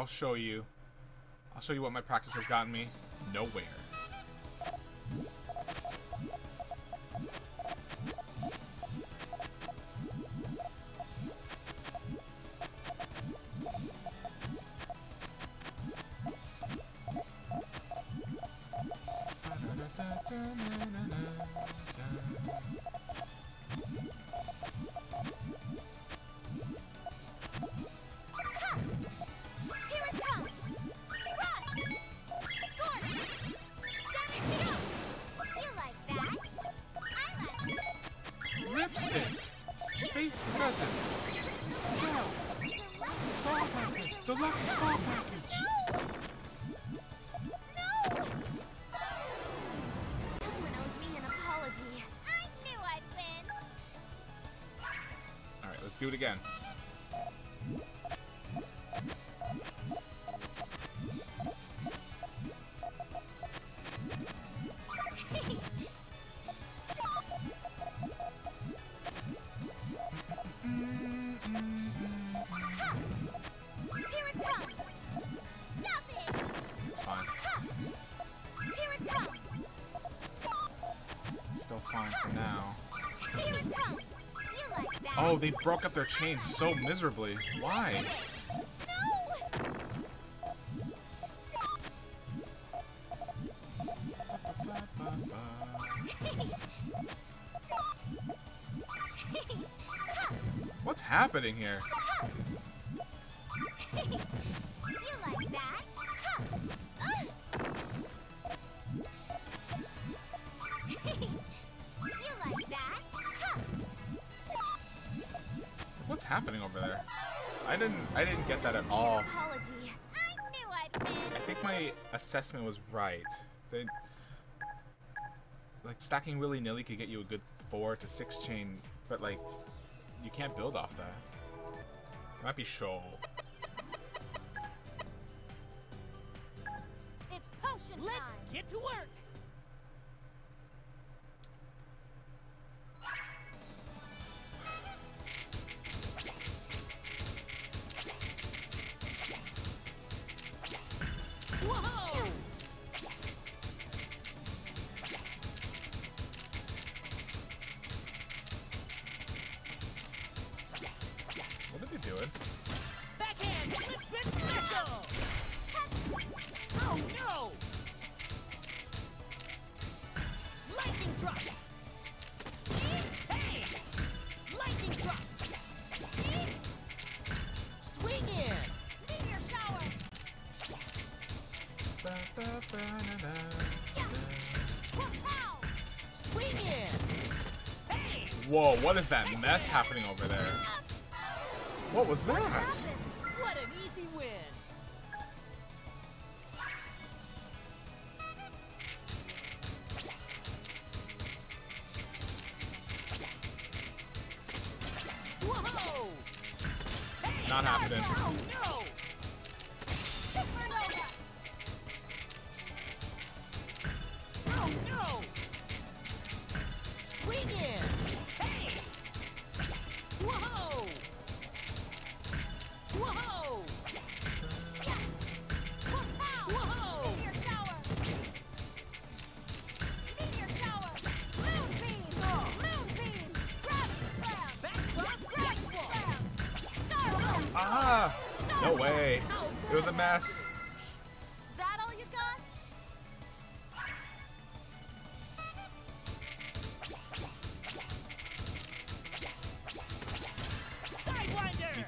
I'll show you. I'll show you what my practice has gotten me. Nowhere. they broke up their chains so miserably. Why? What's happening here? assessment was right. They, like, stacking willy-nilly could get you a good four to six chain, but, like, you can't build off that. It might be shoal. It's potion time. Let's get to work! Whoa, what is that mess happening over there? What was that?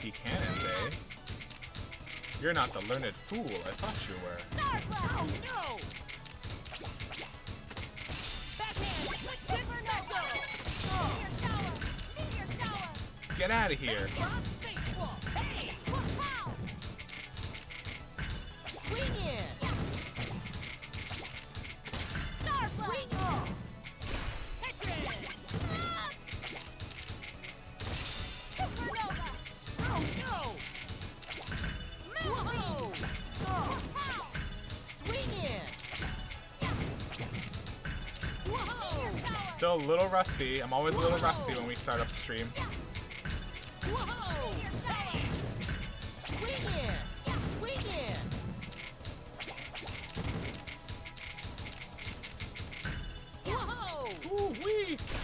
wacky cannons, eh? You're not the learned fool I thought you were. No! Get out of here! still a little rusty. I'm always a little rusty when we start up the stream.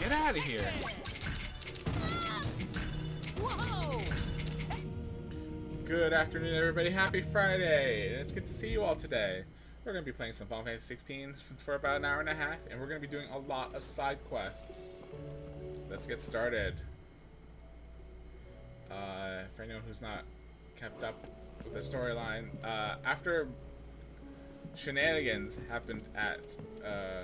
Get out of here! Good afternoon, everybody. Happy Friday. It's good to see you all today. We're going to be playing some Final Fantasy 16 for about an hour and a half, and we're going to be doing a lot of side quests. Let's get started. Uh, for anyone who's not kept up with the storyline, uh, after shenanigans happened at uh,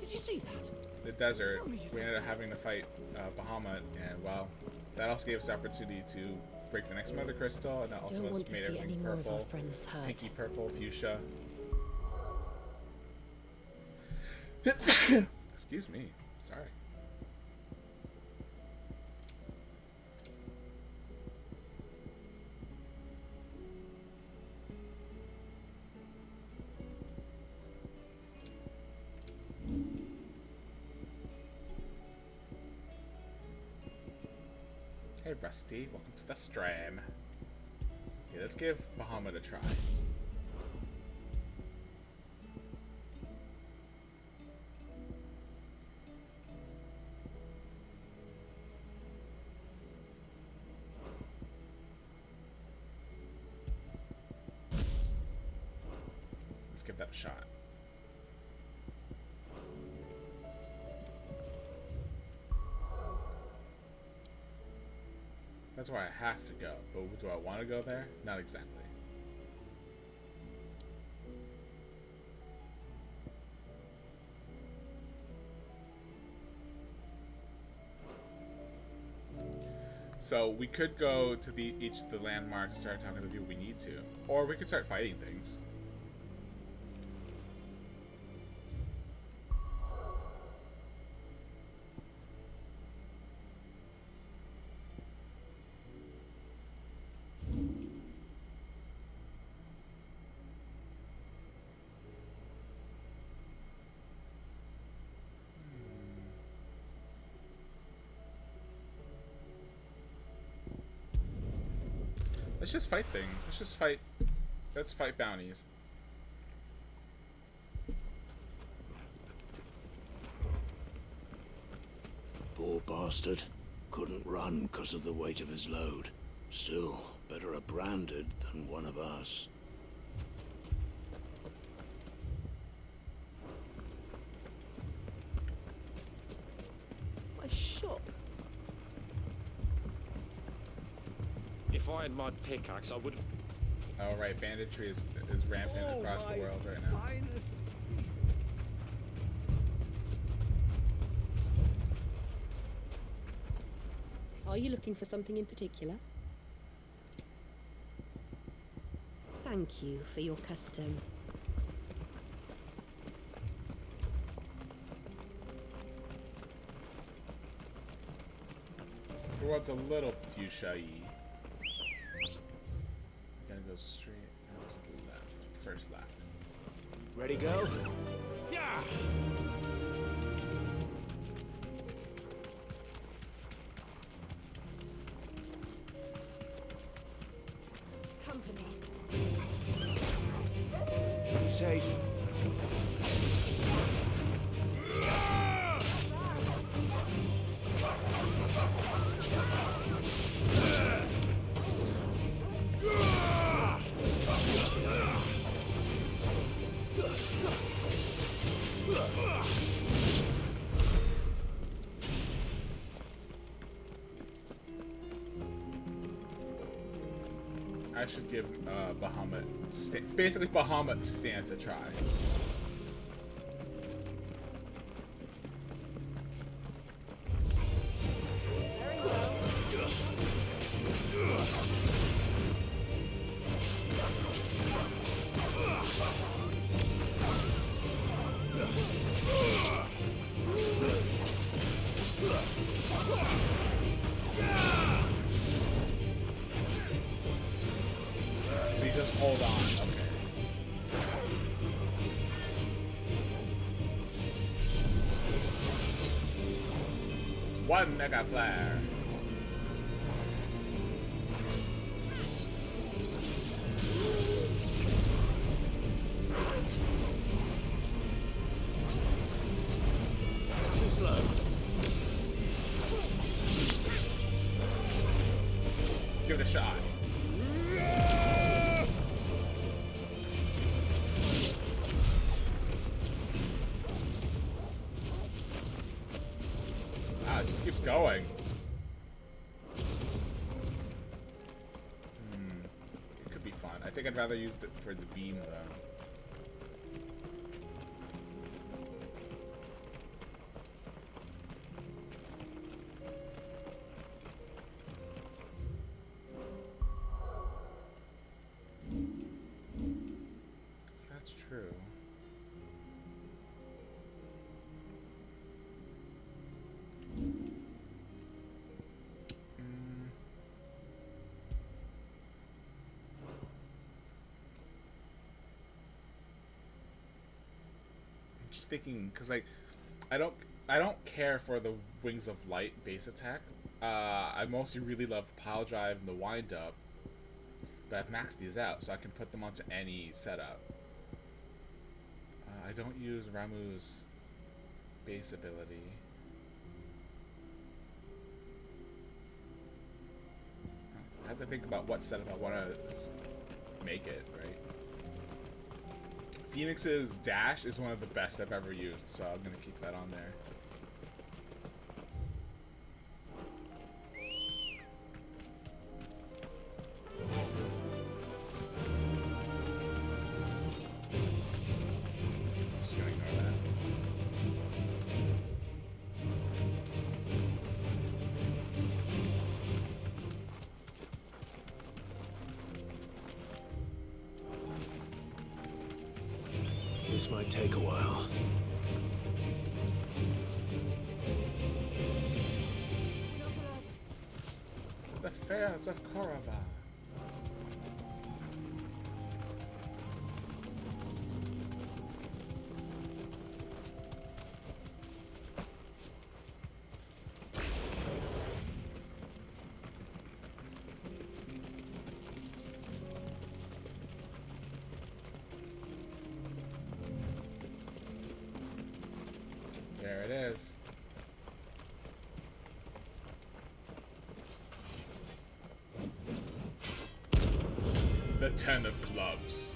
Did you see that? the desert, we ended up having to fight uh, Bahamut, and well, that also gave us the opportunity to break the next Mother Crystal, and that Don't ultimately want to made see any everything more of our purple, pinky purple, fuchsia. Excuse me, sorry. Hey Rusty, welcome to the stream. Okay, let's give Bahamut a try. Have to go. But do I want to go there? Not exactly. So we could go to the each of the landmarks and start talking to the people we need to, or we could start fighting things. Let's just fight things. Let's just fight. Let's fight bounties. Poor bastard. Couldn't run because of the weight of his load. Still, better a branded than one of us. My shop. If I had my pickaxe, I would have. Oh right, banditry is is rampant oh, across the world right now. Are you looking for something in particular? Thank you for your custom. The world's a little fuchsia-y. Gonna Ready, go? Yeah! Should give uh, Bahamut, basically Bahamut stance a try. One mega rather use it for the beam Thinking, cause like, I don't, I don't care for the Wings of Light base attack. Uh, I mostly really love the pile drive and the wind up, but I've maxed these out, so I can put them onto any setup. Uh, I don't use Ramuh's base ability. I have to think about what setup I want to make it, right? Phoenix's dash is one of the best I've ever used, so I'm to keep that on there. It is. The Ten of Clubs.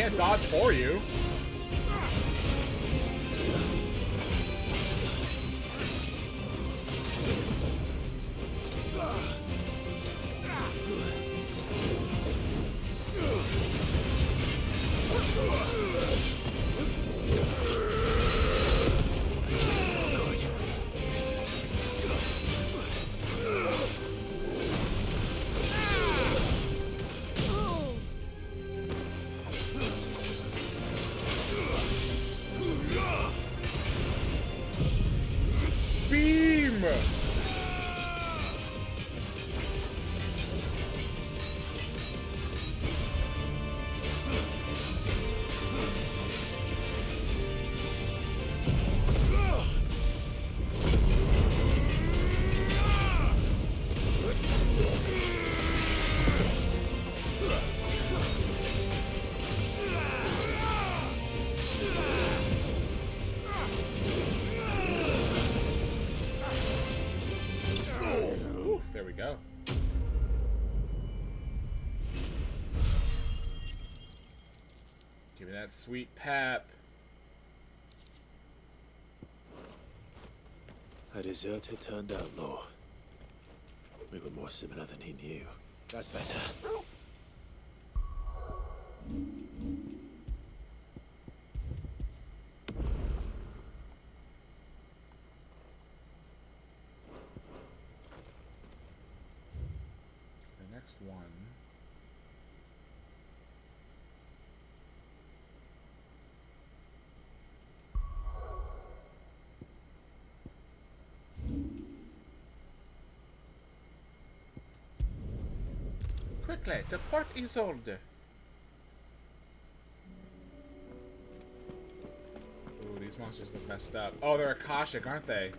Can't dodge for you. That sweet pep. A deserted turned outlaw. We were more similar than he knew. That's better. The next one. To Port Isolde. Ooh, these monsters look messed up. Oh, they're Akashic, aren't they?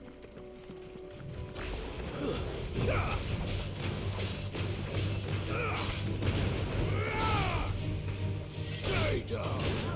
Stay down.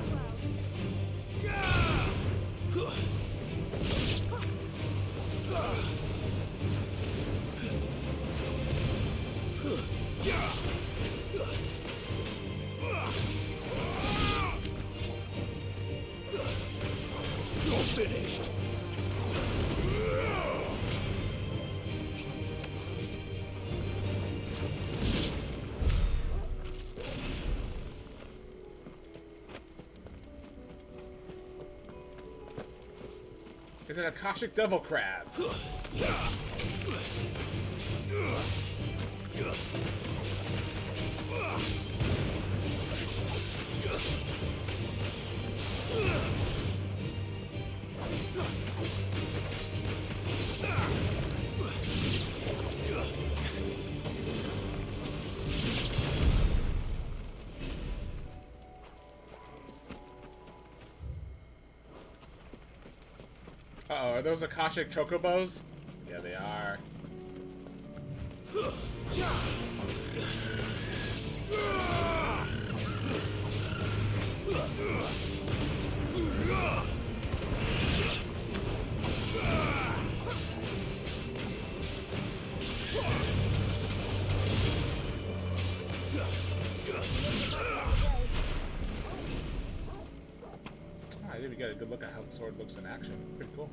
Akashic Devil Crab. Those Akashic Chocobos? Yeah, they are. Oh, I didn't get a good look at how the sword looks in action. Pretty cool.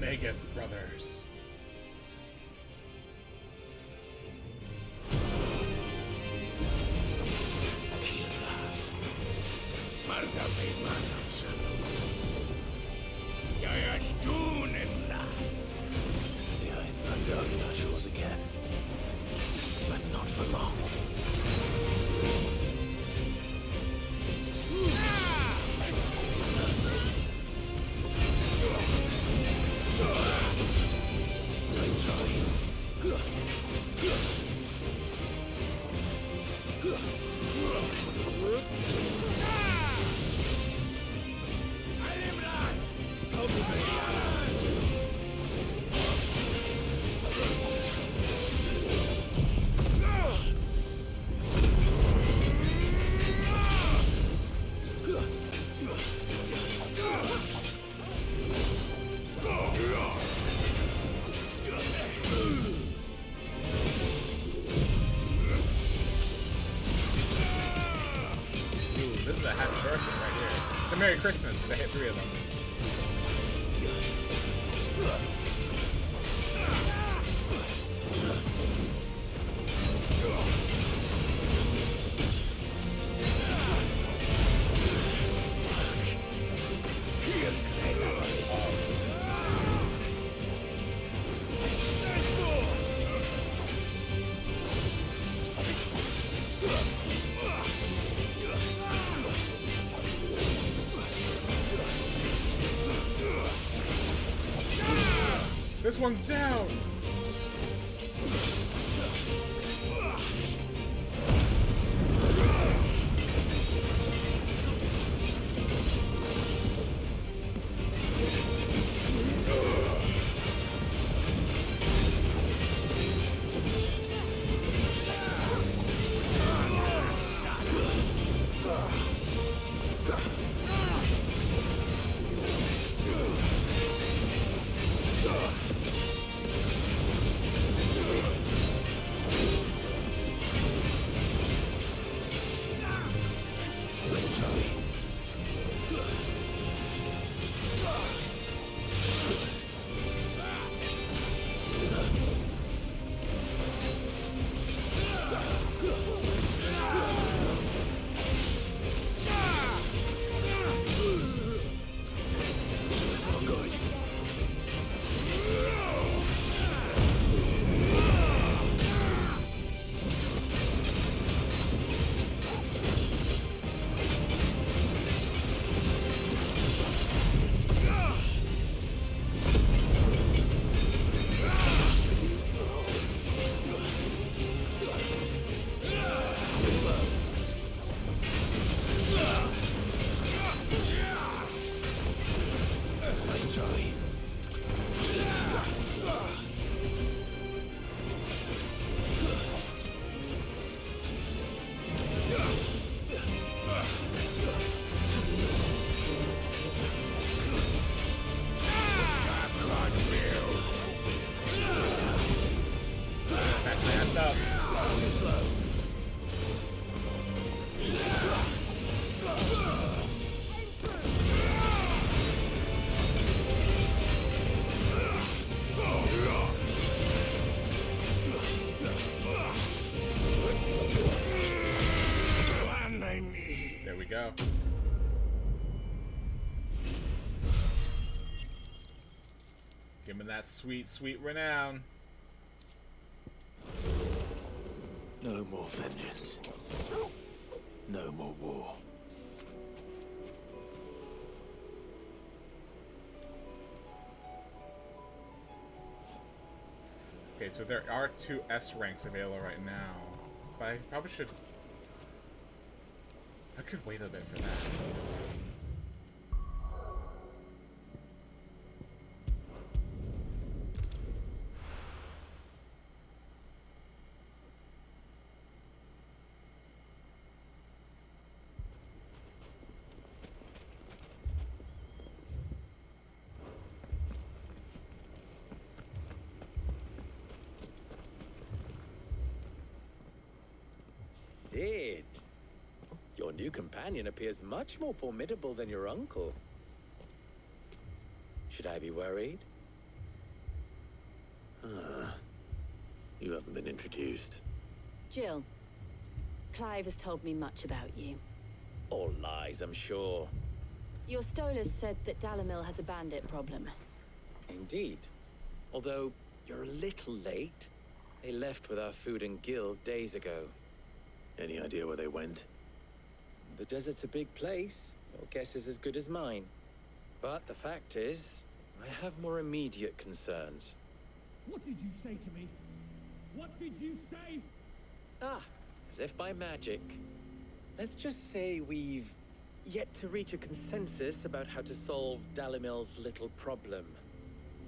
Megath brothers. Christmas. I had three of them. One's down. That sweet, sweet renown. No more vengeance. No more war. Okay, so there are two S ranks available right now, but I probably should. I could wait a bit for that. Sid, your new companion appears much more formidable than your uncle. Should I be worried? Ah, You haven't been introduced. Jill, Clive has told me much about you. All lies, I'm sure. Your Stolas said that Dalimil has a bandit problem. Indeed. Although you're a little late. They left with our food and guild days ago. Any idea where they went? The desert's a big place. Your guess is as good as mine. But the fact is, I have more immediate concerns. What did you say to me? What did you say? Ah, as if by magic. Let's just say we've yet to reach a consensus about how to solve Dalimil's little problem.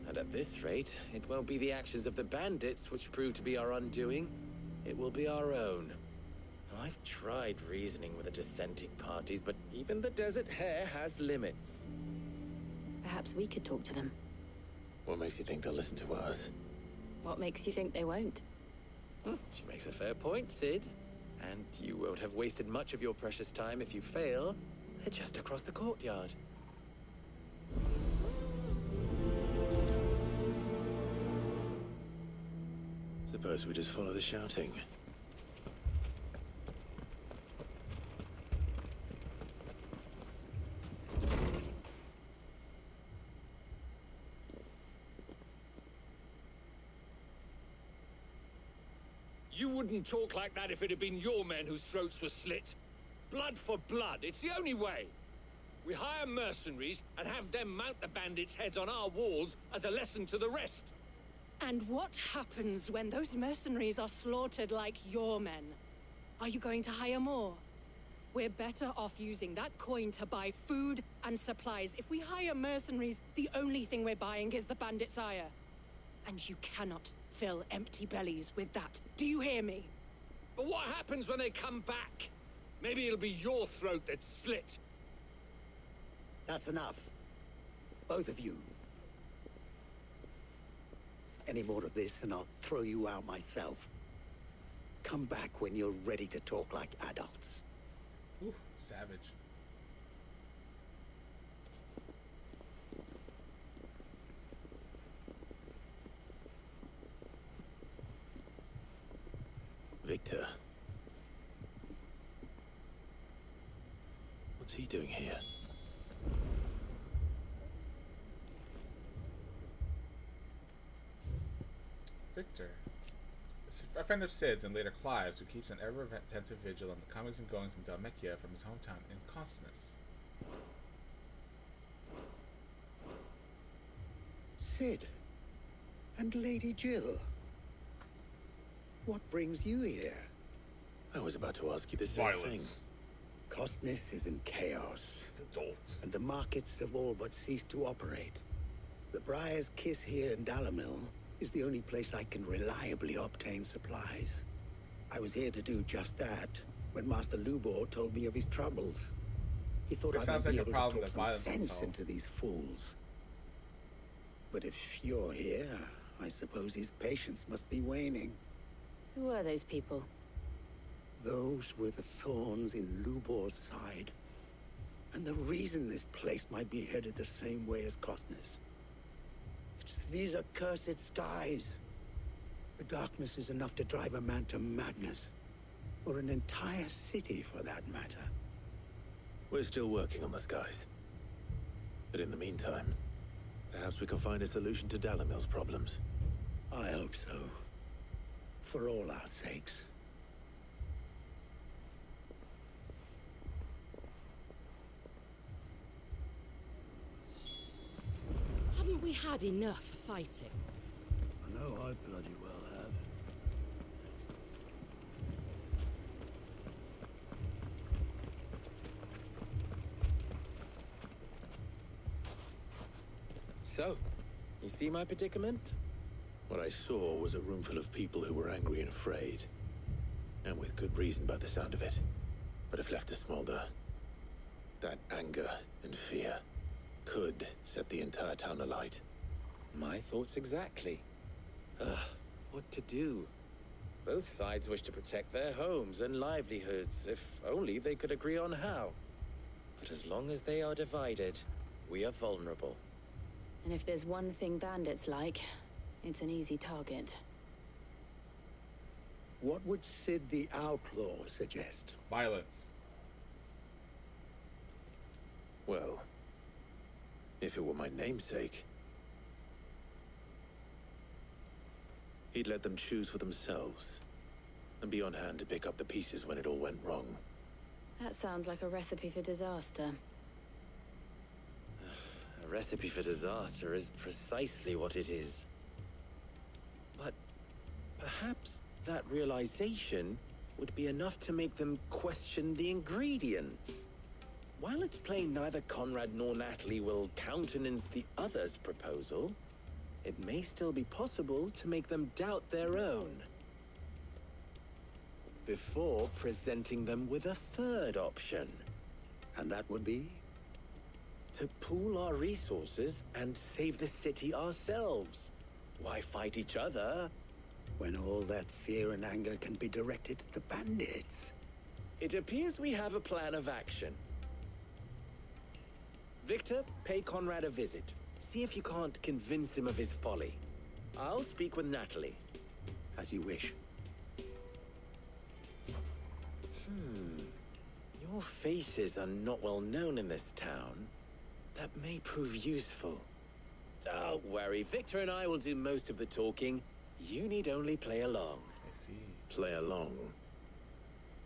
And at this rate, it won't be the actions of the bandits which prove to be our undoing. It will be our own. I've tried reasoning with the dissenting parties, but even the Desert Hare has limits. Perhaps we could talk to them. What makes you think they'll listen to us? What makes you think they won't? Hmm, she makes a fair point, Sid. And you won't have wasted much of your precious time if you fail. They're just across the courtyard. Suppose we just follow the shouting. You wouldn't talk like that if it had been your men whose throats were slit. Blood for blood, it's the only way. We hire mercenaries and have them mount the bandits' heads on our walls as a lesson to the rest. And what happens when those mercenaries are slaughtered like your men? Are you going to hire more? We're better off using that coin to buy food and supplies. If we hire mercenaries, the only thing we're buying is the bandit's ire. And you cannot fill empty bellies with that. Do you hear me? But what happens when they come back? Maybe it'll be your throat that's slit. That's enough. Both of you. Any more of this and I'll throw you out myself. Come back when you're ready to talk like adults. Ooh, savage. Victor. What's he doing here? Victor. A friend of Sid's and later Clive's, who keeps an ever attentive vigil on the comings and goings in Dhalmekia from his hometown in Kostnice. Sid. And Lady Jill. What brings you here? I was about to ask you the same Violence. Kostnice is in chaos. It's adult. and the markets have all but ceased to operate. The Briar's Kiss here in Dalimil is the only place I can reliably obtain supplies. I was here to do just that when Master Lubor told me of his troubles. He thought This I might like be able to talk some sense solve. into these fools. But if you're here, I suppose his patience must be waning. Who are those people? Those were the thorns in Lubor's side. And the reason this place might be headed the same way as Kostnice. It's these accursed skies. The darkness is enough to drive a man to madness. Or an entire city, for that matter. We're still working on the skies. But in the meantime, perhaps we can find a solution to Dalimil's problems. I hope so. For all our sakes. Haven't we had enough fighting? I know I bloody well have. So, you see my predicament? What I saw was a room full of people who were angry and afraid. And with good reason by the sound of it. But if left to smolder, that anger and fear could set the entire town alight. My thoughts exactly. Ugh, what to do? Both sides wish to protect their homes and livelihoods, if only they could agree on how. But as long as they are divided, we are vulnerable. And if there's one thing bandits like, it's an easy target. What would Cid the Outlaw suggest? Violence. Well, if it were my namesake, he'd let them choose for themselves and be on hand to pick up the pieces when it all went wrong. That sounds like a recipe for disaster. A recipe for disaster is precisely what it is. Perhaps that realization would be enough to make them question the ingredients. While it's plain neither Conrad nor Natalie will countenance the other's proposal, it may still be possible to make them doubt their own. Before presenting them with a third option. And that would be? To pool our resources and save the city ourselves. Why fight each other when all that fear and anger can be directed at the bandits? It appears we have a plan of action. Victor, pay Conrad a visit. See if you can't convince him of his folly. I'll speak with Natalie. As you wish. Hmm. Your faces are not well known in this town. That may prove useful. Don't worry, Victor and I will do most of the talking. You need only play along. I see. Play along.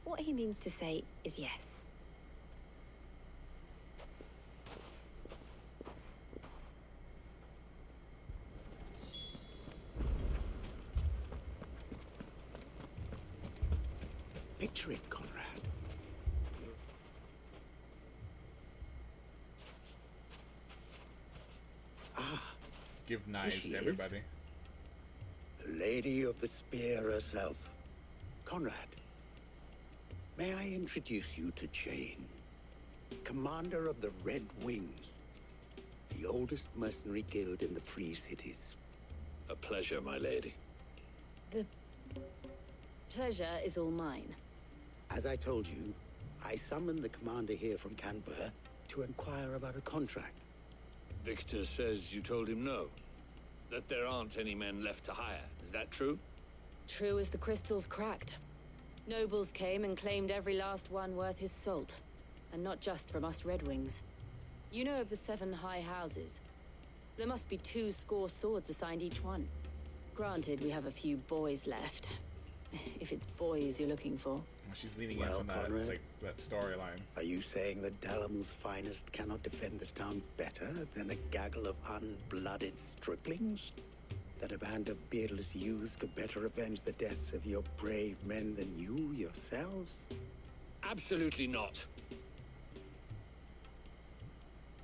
What he means to say is yes. Picture it, Conrad. Ah, Give knives she to is. Everybody. the Lady of the Spear herself. Conrad, may I introduce you to Jane, commander of the Red Wings, the oldest mercenary guild in the Free Cities. A pleasure, my lady. The pleasure is all mine. As I told you, I summoned the commander here from Kanver to inquire about a contract. Victor says you told him no. That there aren't any men left to hire. Is that true? True as the crystals cracked. Nobles came and claimed every last one worth his salt. And not just from us Red Wings. You know of the seven high houses. There must be two score swords assigned each one. Granted, we have a few boys left. If it's boys you're looking for. Well, She's leaning Well, into that Conrad. like that storyline. Are you saying that Dalimil's finest cannot defend this town better than a gaggle of unblooded striplings? That a band of beardless youths could better avenge the deaths of your brave men than you yourselves? Absolutely not.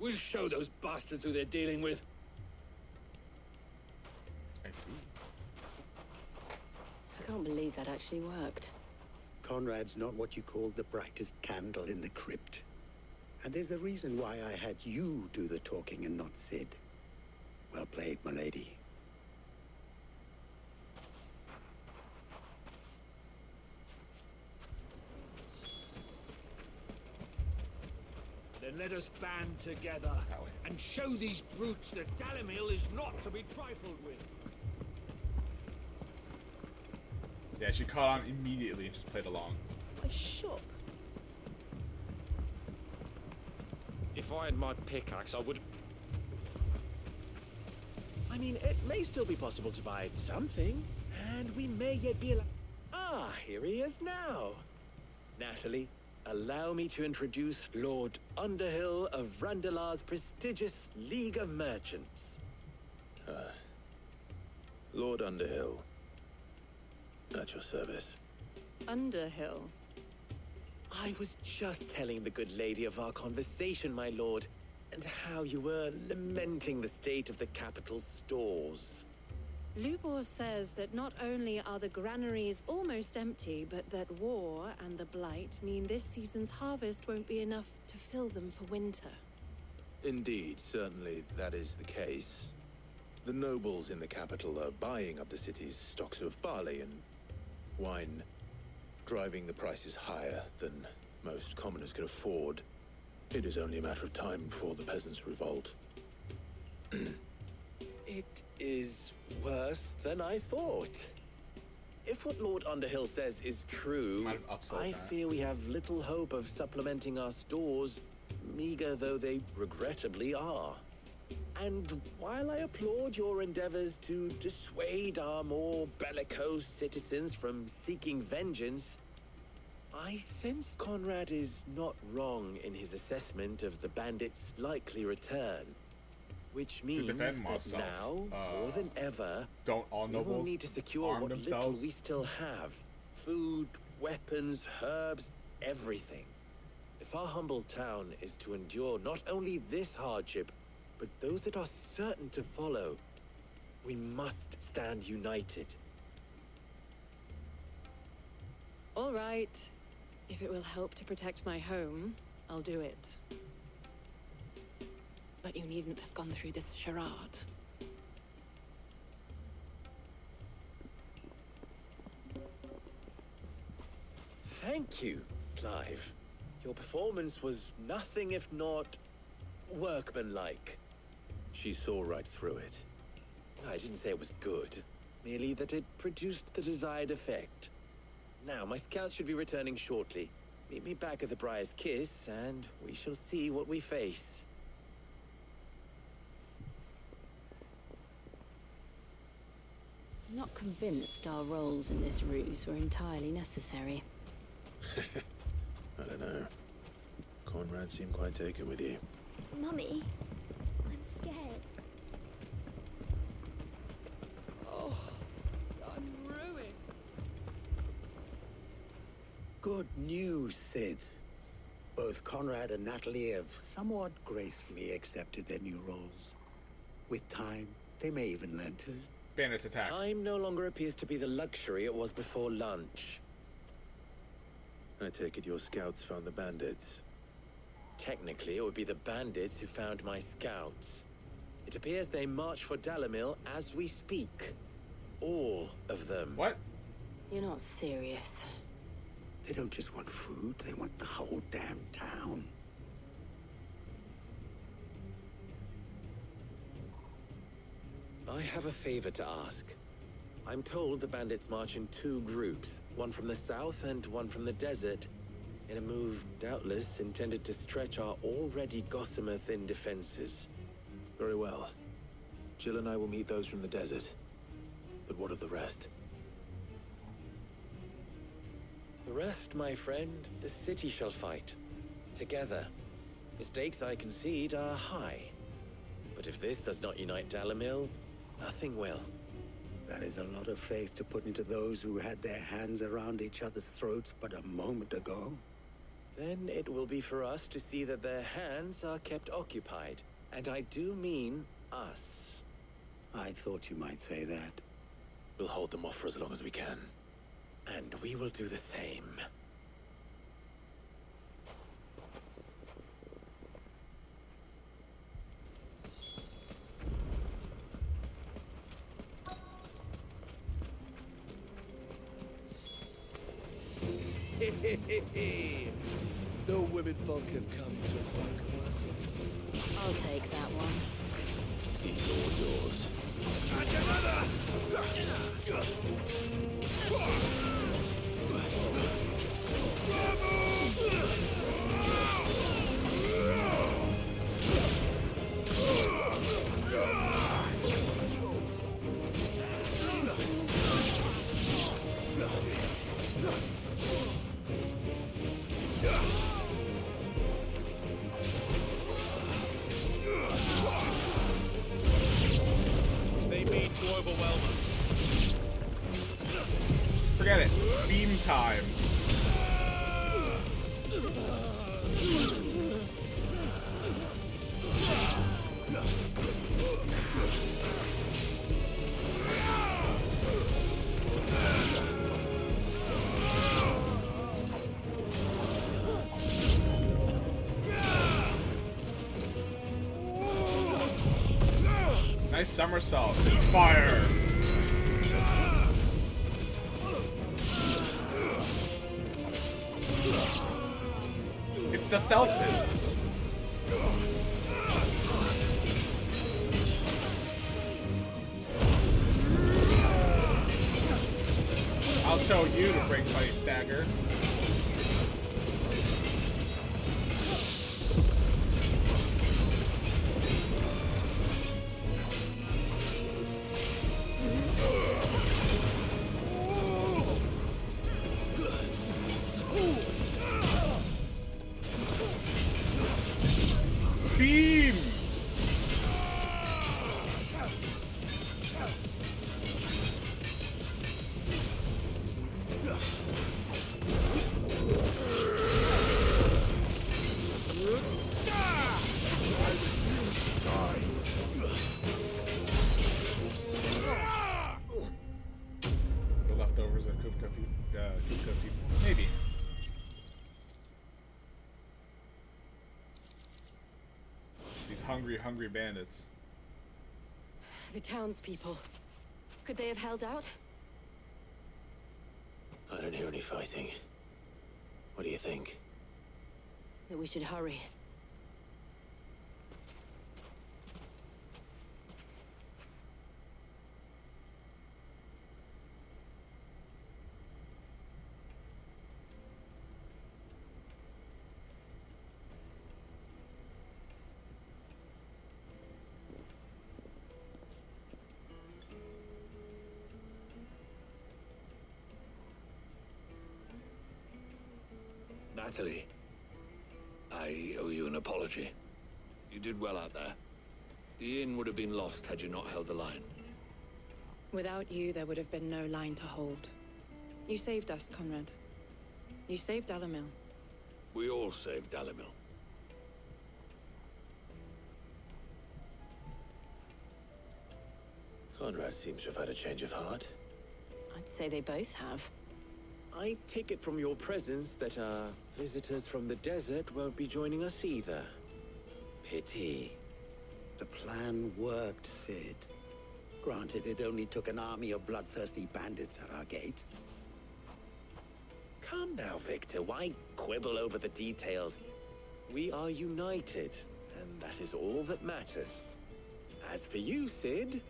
We'll show those bastards who they're dealing with. I see. I can't believe that actually worked. Conrad's not what you call the brightest candle in the crypt. And there's a reason why I had you do the talking and not Cid. Well played, my lady. Then let us band together and show these brutes that Dalimil is not to be trifled with. Yeah, she caught on immediately and just played along. My shop. If I had my pickaxe, I would. I mean, it may still be possible to buy something, and we may yet be allowed. Ah, here he is now. Natalie, allow me to introduce Lord Underhill of Randalar's prestigious League of Merchants. Lord Underhill. At your service. Underhill. I was just telling the good lady of our conversation, my lord, and how you were lamenting the state of the capital stores. Lubor says that not only are the granaries almost empty, but that war and the blight mean this season's harvest won't be enough to fill them for winter. Indeed, certainly that is the case. The nobles in the capital are buying up the city's stocks of barley and wine, driving the prices higher than most commoners can afford. It is only a matter of time before the peasants revolt. It is worse than I thought. If what Lord Underhill says is true, Might have upsold I that. fear we have little hope of supplementing our stores, meager though they regrettably are. And while I applaud your endeavors to dissuade our more bellicose citizens from seeking vengeance, I sense Conrad is not wrong in his assessment of the bandits' likely return. Which means defend that myself, now, uh, more than ever, Don't all we will need to secure what little we still have. Food, weapons, herbs, everything. If our humble town is to endure not only this hardship, but those that are certain to follow. We must stand united. All right. If it will help to protect my home, I'll do it. But you needn't have gone through this charade. Thank you, Clive. Your performance was nothing if not workmanlike. She saw right through it. I didn't say it was good, merely that it produced the desired effect. Now, my scouts should be returning shortly. Meet me back at the Briar's Kiss, and we shall see what we face. I'm not convinced our roles in this ruse were entirely necessary. I don't know. Conrad seemed quite taken with you. Mummy, I'm scared. Oh, I'm ruined. Good news, Cid. Both Conrad and Natalie have somewhat gracefully accepted their new roles. With time, they may even learn to. Bandits attack. Time no longer appears to be the luxury it was before lunch. I take it your scouts found the bandits. Technically, it would be the bandits who found my scouts. It appears they march for Dalimil as we speak. All of them. What? You're not serious. They don't just want food, they want the whole damn town. I have a favor to ask. I'm told the bandits march in two groups, one from the south and one from the desert, in a move doubtless intended to stretch our already gossamer thin defenses. Very well. Jill and I will meet those from the desert. But what of the rest? Rest, my friend, the city shall fight. Together. The stakes I concede are high. But if this does not unite Dalimil, nothing will. That is a lot of faith to put into those who had their hands around each other's throats but a moment ago. Then it will be for us to see that their hands are kept occupied. And I do mean us. I thought you might say that. We'll hold them off for as long as we can. And we will do the same. the women folk have come to time. Nice somersault. Fire. Celtics. Townspeople. Could they have held out? I don't hear any fighting. What do you think? That we should hurry. Natalie, I owe you an apology. You did well out there. The inn would have been lost had you not held the line. Without you, there would have been no line to hold. You saved us, Conrad. You saved Dalimil. We all saved Dalimil. Conrad seems to have had a change of heart. I'd say they both have. I take it from your presence that our visitors from the desert won't be joining us either. Pity. The plan worked, Cid. Granted, it only took an army of bloodthirsty bandits at our gate. Come now, Victor. Why quibble over the details? We are united, and that is all that matters. As for you, Cid,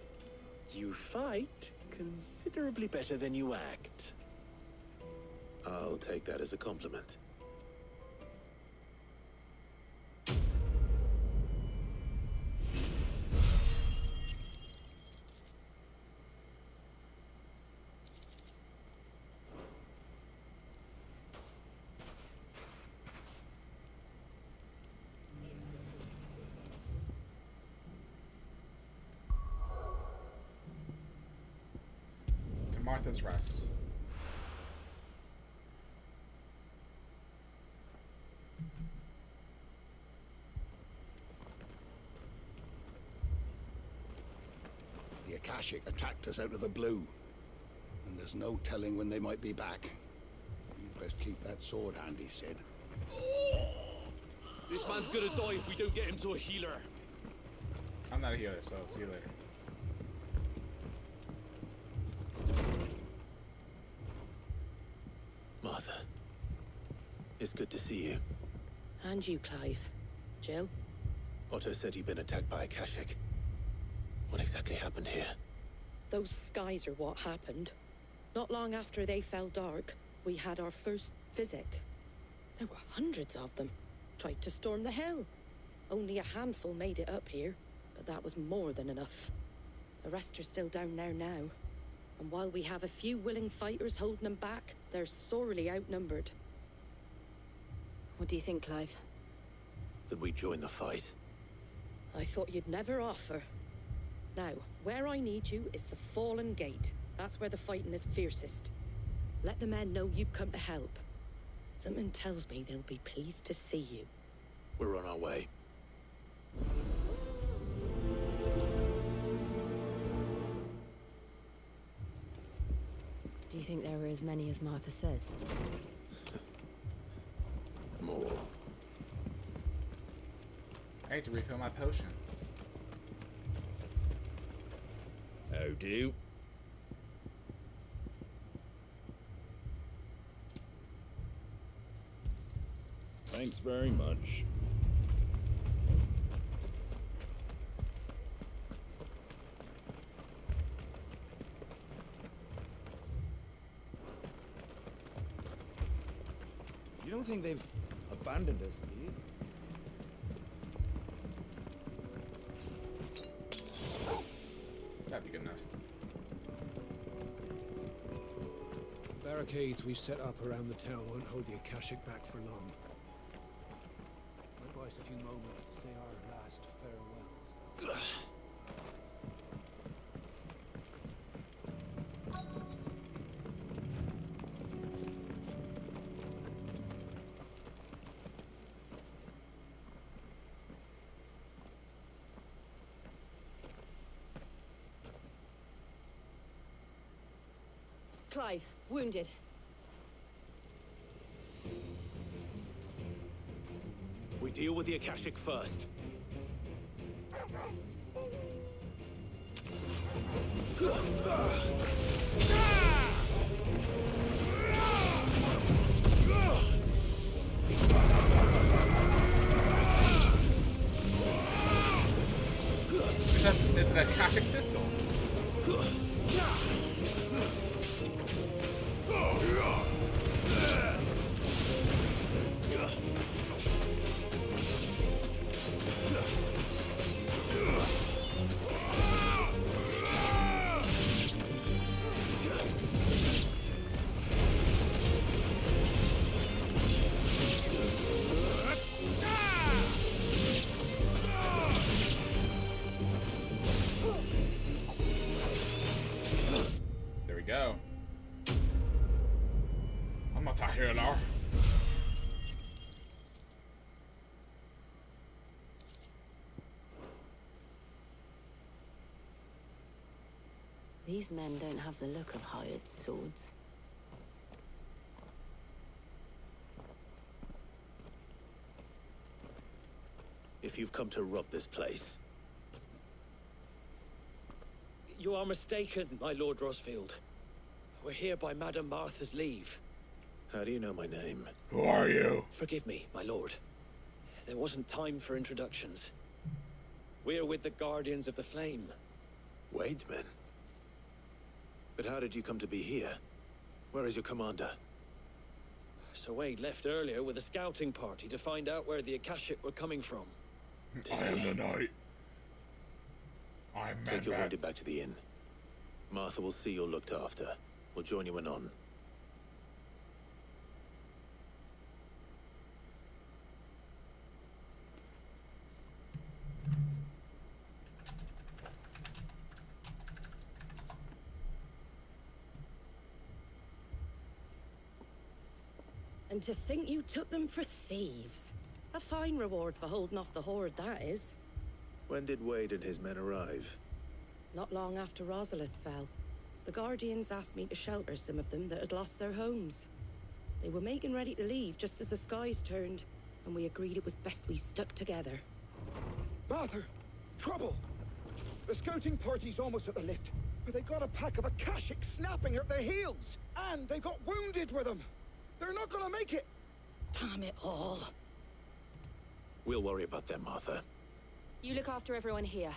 you fight considerably better than you act. I'll take that as a compliment. The Akashic attacked us out of the blue. And there's no telling when they might be back. You'd best keep that sword handy, Cid. This man's gonna die if we don't get him to a healer. I'm not a healer, so see you later. Martha, it's good to see you. And you, Clive. Jill? Otto said he'd been attacked by Akashic. What exactly happened here? Those skies are what happened. Not long after they fell dark, we had our first visit. There were hundreds of them. Tried to storm the hill. Only a handful made it up here, but that was more than enough. The rest are still down there now. And while we have a few willing fighters holding them back, they're sorely outnumbered. What do you think, Clive? That we join the fight. I thought you'd never offer. Now, where I need you is the Fallen Gate. That's where the fighting is fiercest. Let the men know you've come to help. Something tells me they'll be pleased to see you. We're on our way. Do you think there are as many as Martha says? More. I need to refill my potions. How do? Thanks very much. You don't think they've abandoned us, do you? Barricades we've set up around the town won't hold the Akashic back for long. Might buy us a few moments to say our last farewells. Clive, Wounded. We deal with the Akashic first. It's, a, that Akashic Thistle. There These men don't have the look of hired swords. If you've come to rob this place, You are mistaken, my Lord Rosfield. We're here by Madame Martha's leave. how do you know my name? Who are you? Forgive me, my lord. There wasn't time for introductions. We're with the Guardians of the Flame. Wade's men? But how did you come to be here? Where is your commander? Sir Wade left earlier with a scouting party to find out where the Akashic were coming from. I am the knight. I'm Take your wounded back to the inn. Martha will see you're looked after. We'll join you anon. And to think you took them for thieves. A fine reward for holding off the horde, that is. When did Wade and his men arrive? Not long after Rosalith fell, the Guardians asked me to shelter some of them that had lost their homes. They were making ready to leave just as the skies turned, and we agreed it was best we stuck together. Martha! Trouble! The scouting party's almost at the lift, but they got a pack of Akashic snapping at their heels! And they got wounded with them! They're not gonna make it! Damn it all. We'll worry about them, Martha. You look after everyone here.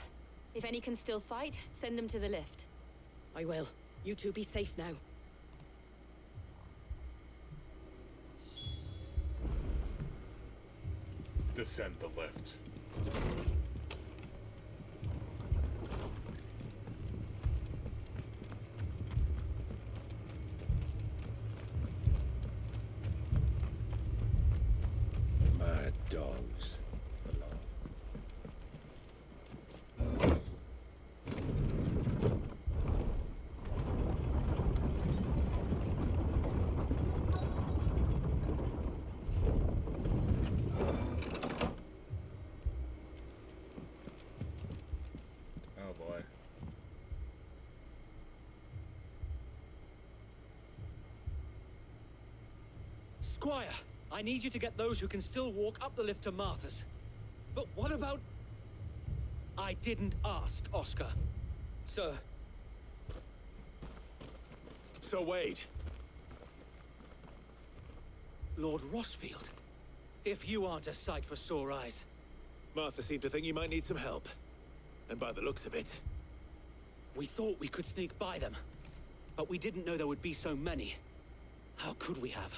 If any can still fight, send them to the lift. I will. You two be safe now. Descend the lift. Mad dogs. Oh boy. Squire, I need you to get those who can still walk up the lift to Martha's. But what about... I didn't ask, Oscar. Sir, Sir Wade! Lord Rosfield, if you aren't a sight for sore eyes. Martha seemed to think you might need some help. And by the looks of it, We thought we could sneak by them, but we didn't know there would be so many. How could we have?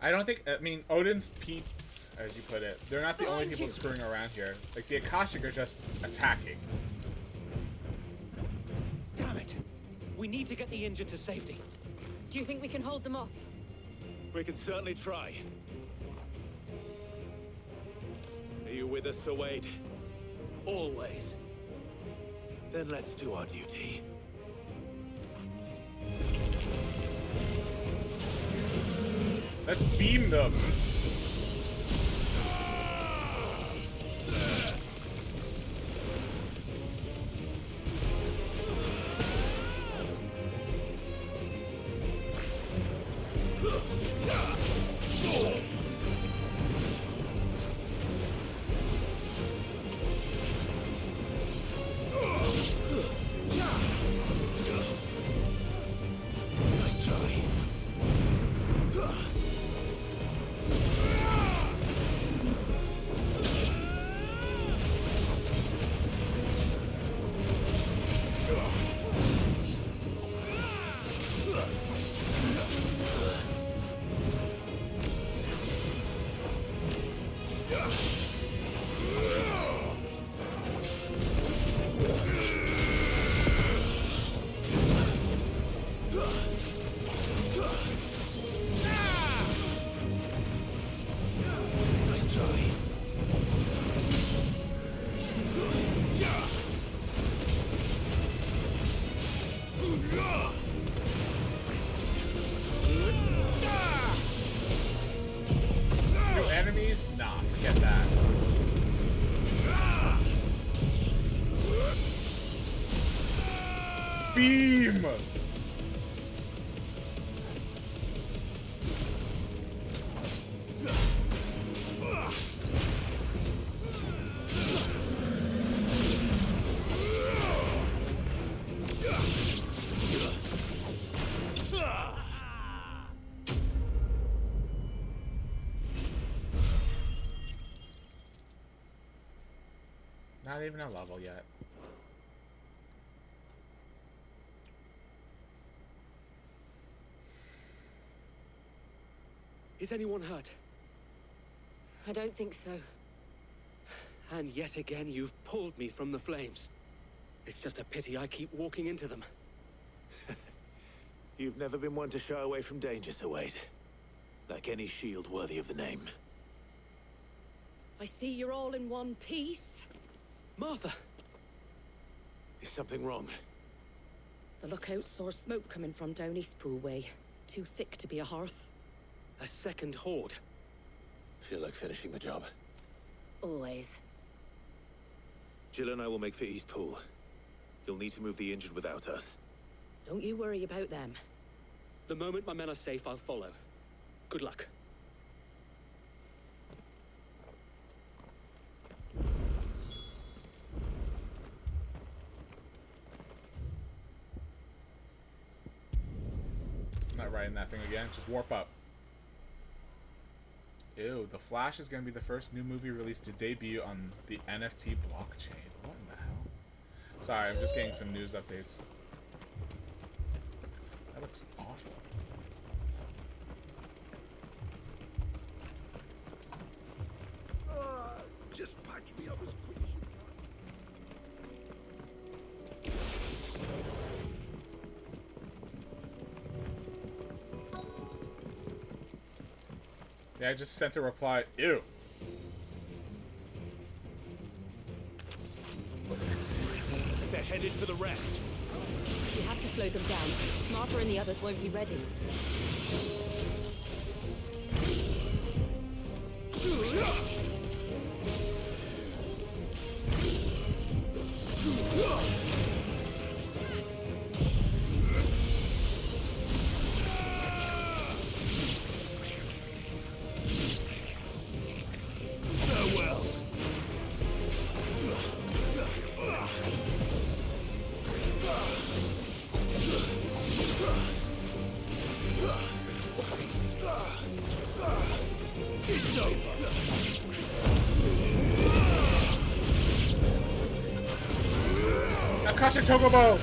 I don't think. I mean, Odin's peeps, as you put it, they're not the only people you. screwing around here. Like the Akashic are just attacking. Damn it! We need to get the injured to safety. Do you think we can hold them off? we can certainly try. Are you with us, Sir Wade? Always. Then let's do our duty. Let's beam them. Even a level yet. Is anyone hurt? I don't think so. And yet again, you've pulled me from the flames. It's just a pity I keep walking into them. You've never been one to shy away from danger, Sir Wade. Like any shield worthy of the name. I see you're all in one piece. Martha! Is something wrong? The lookout saw smoke coming from down Eastpool way. Too thick to be a hearth. A second horde. Feel like finishing the job. Always. Jill and I will make for Eastpool. You'll need to move the injured without us. Don't you worry about them. The moment my men are safe, I'll follow. Good luck. Not writing that thing again. Just warp up. Ew, The Flash is going to be the first new movie released to debut on the NFT blockchain. What in the hell? Sorry, I'm just getting some news updates. That looks awful. Uh, just patch me up as Yeah, I just sent a reply. Ew. They're headed for the rest. We have to slow them down. Martha and the others won't be ready. Farewell. Togobo!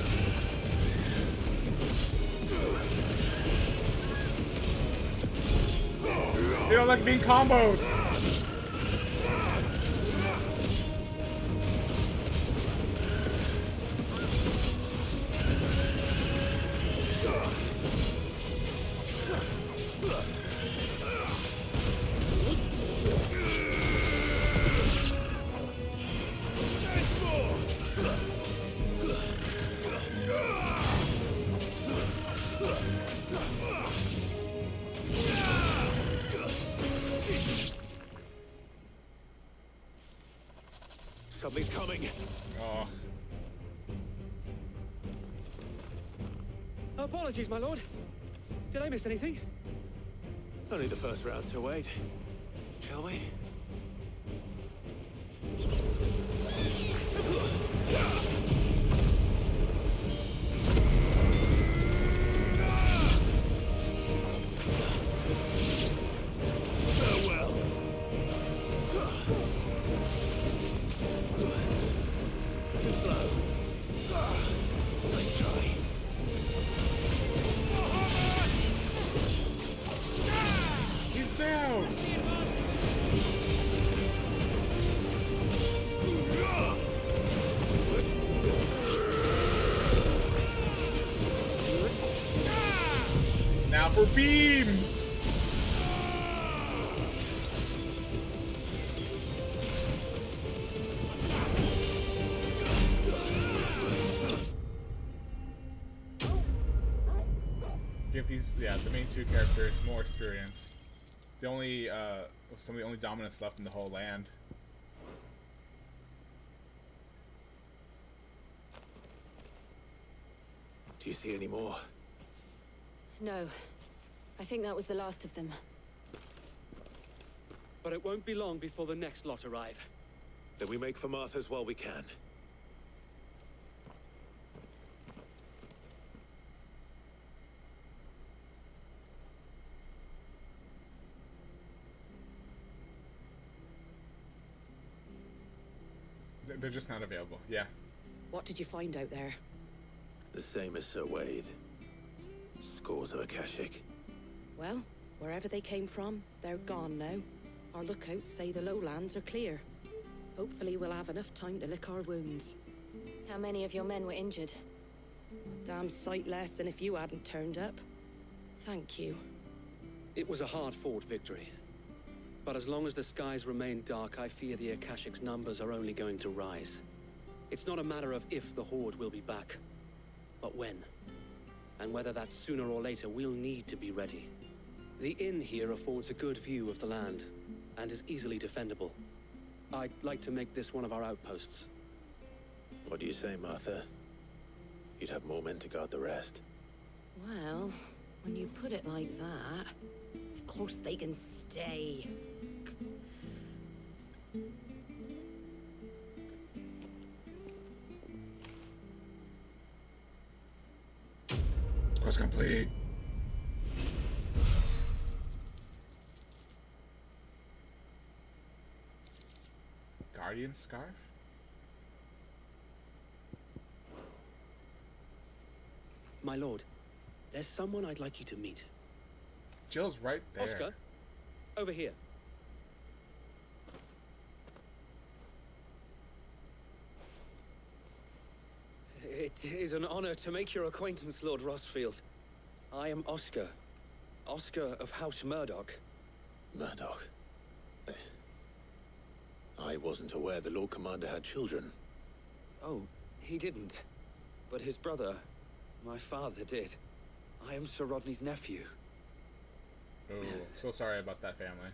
They don't like being comboed! Miss anything? Only the first round, Sir Wade. Two characters more experience. The only, uh, some of the only dominance left in the whole land. Do you see any more? No. I think that was the last of them. But it won't be long before the next lot arrive. Then we make for Martha's while we can. They're- They're just not available. Yeah. What did you find out there? The same as Sir Wade. Scores of Akashic. Well, wherever they came from, they're gone now. Our lookouts say the lowlands are clear. Hopefully we'll have enough time to lick our wounds. How many of your men were injured? A damn sight less than if you hadn't turned up. Thank you. It was a hard-fought victory. But as long as the skies remain dark, I fear the Akashic's numbers are only going to rise. It's not a matter of if the Horde will be back, but when. And whether that's sooner or later, we'll need to be ready. The inn here affords a good view of the land, and is easily defendable. I'd like to make this one of our outposts. What do you say, Martha? You'd have more men to guard the rest. Well, when you put it like that, of course they can stay. Quest complete. Guardian scarf. My lord, there's someone I'd like you to meet. Jill's right there. Oscar, over here. It is an honor to make your acquaintance, Lord Rosfield. I am Oscar. Oscar of House Murdoch. Murdoch. I wasn't aware the Lord Commander had children. Oh, he didn't. But his brother, my father, did. I am Sir Rodney's nephew. Oh, so sorry about that family.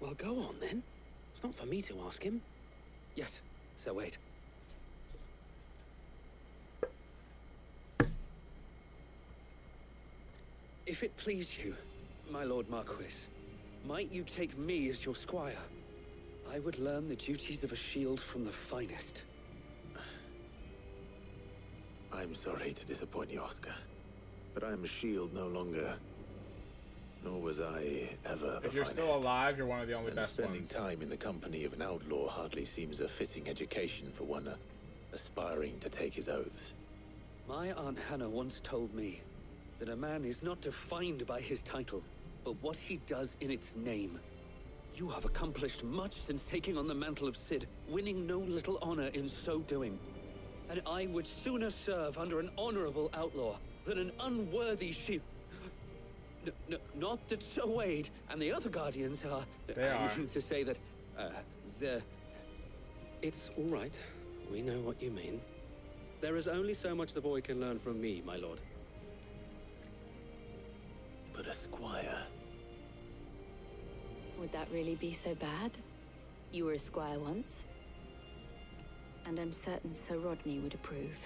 Well, go on then. It's not for me to ask him. Yes, so wait. If it please you, my Lord Marquis, might you take me as your squire? I would learn the duties of a shield from the finest. I'm sorry to disappoint you, Oscar. But I am a shield no longer. Nor was I ever If you're still alive, you're one of the only and best spending ones. time in the company of an outlaw hardly seems a fitting education for one uh, aspiring to take his oaths. My Aunt Hannah once told me that a man is not defined by his title, but what he does in its name. You have accomplished much since taking on the mantle of Cid, winning no little honor in so doing. And I would sooner serve under an honorable outlaw than an unworthy shield. N- n- not that Sir Wade and the other guardians are. They I are. mean to say that uh, the. It's all right. We know what you mean. There is only so much the boy can learn from me, my lord. But a squire. Would that really be so bad? You were a squire once. And I'm certain Sir Rodney would approve.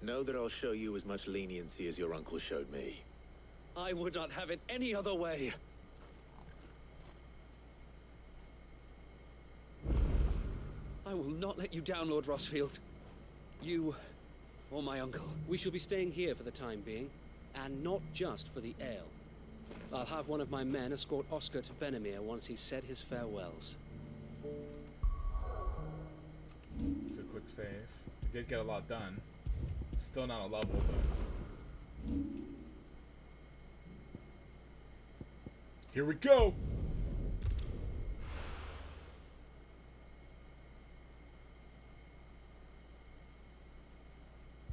Know that I'll show you as much leniency as your uncle showed me. I would not have it any other way. I will not let you down, Lord Rosfield. You or my uncle. We shall be staying here for the time being, and not just for the ale. I'll have one of my men escort Oscar to Benamir once he's said his farewells. It's a quick save. We did get a lot done. Still not a level, but. Here we go!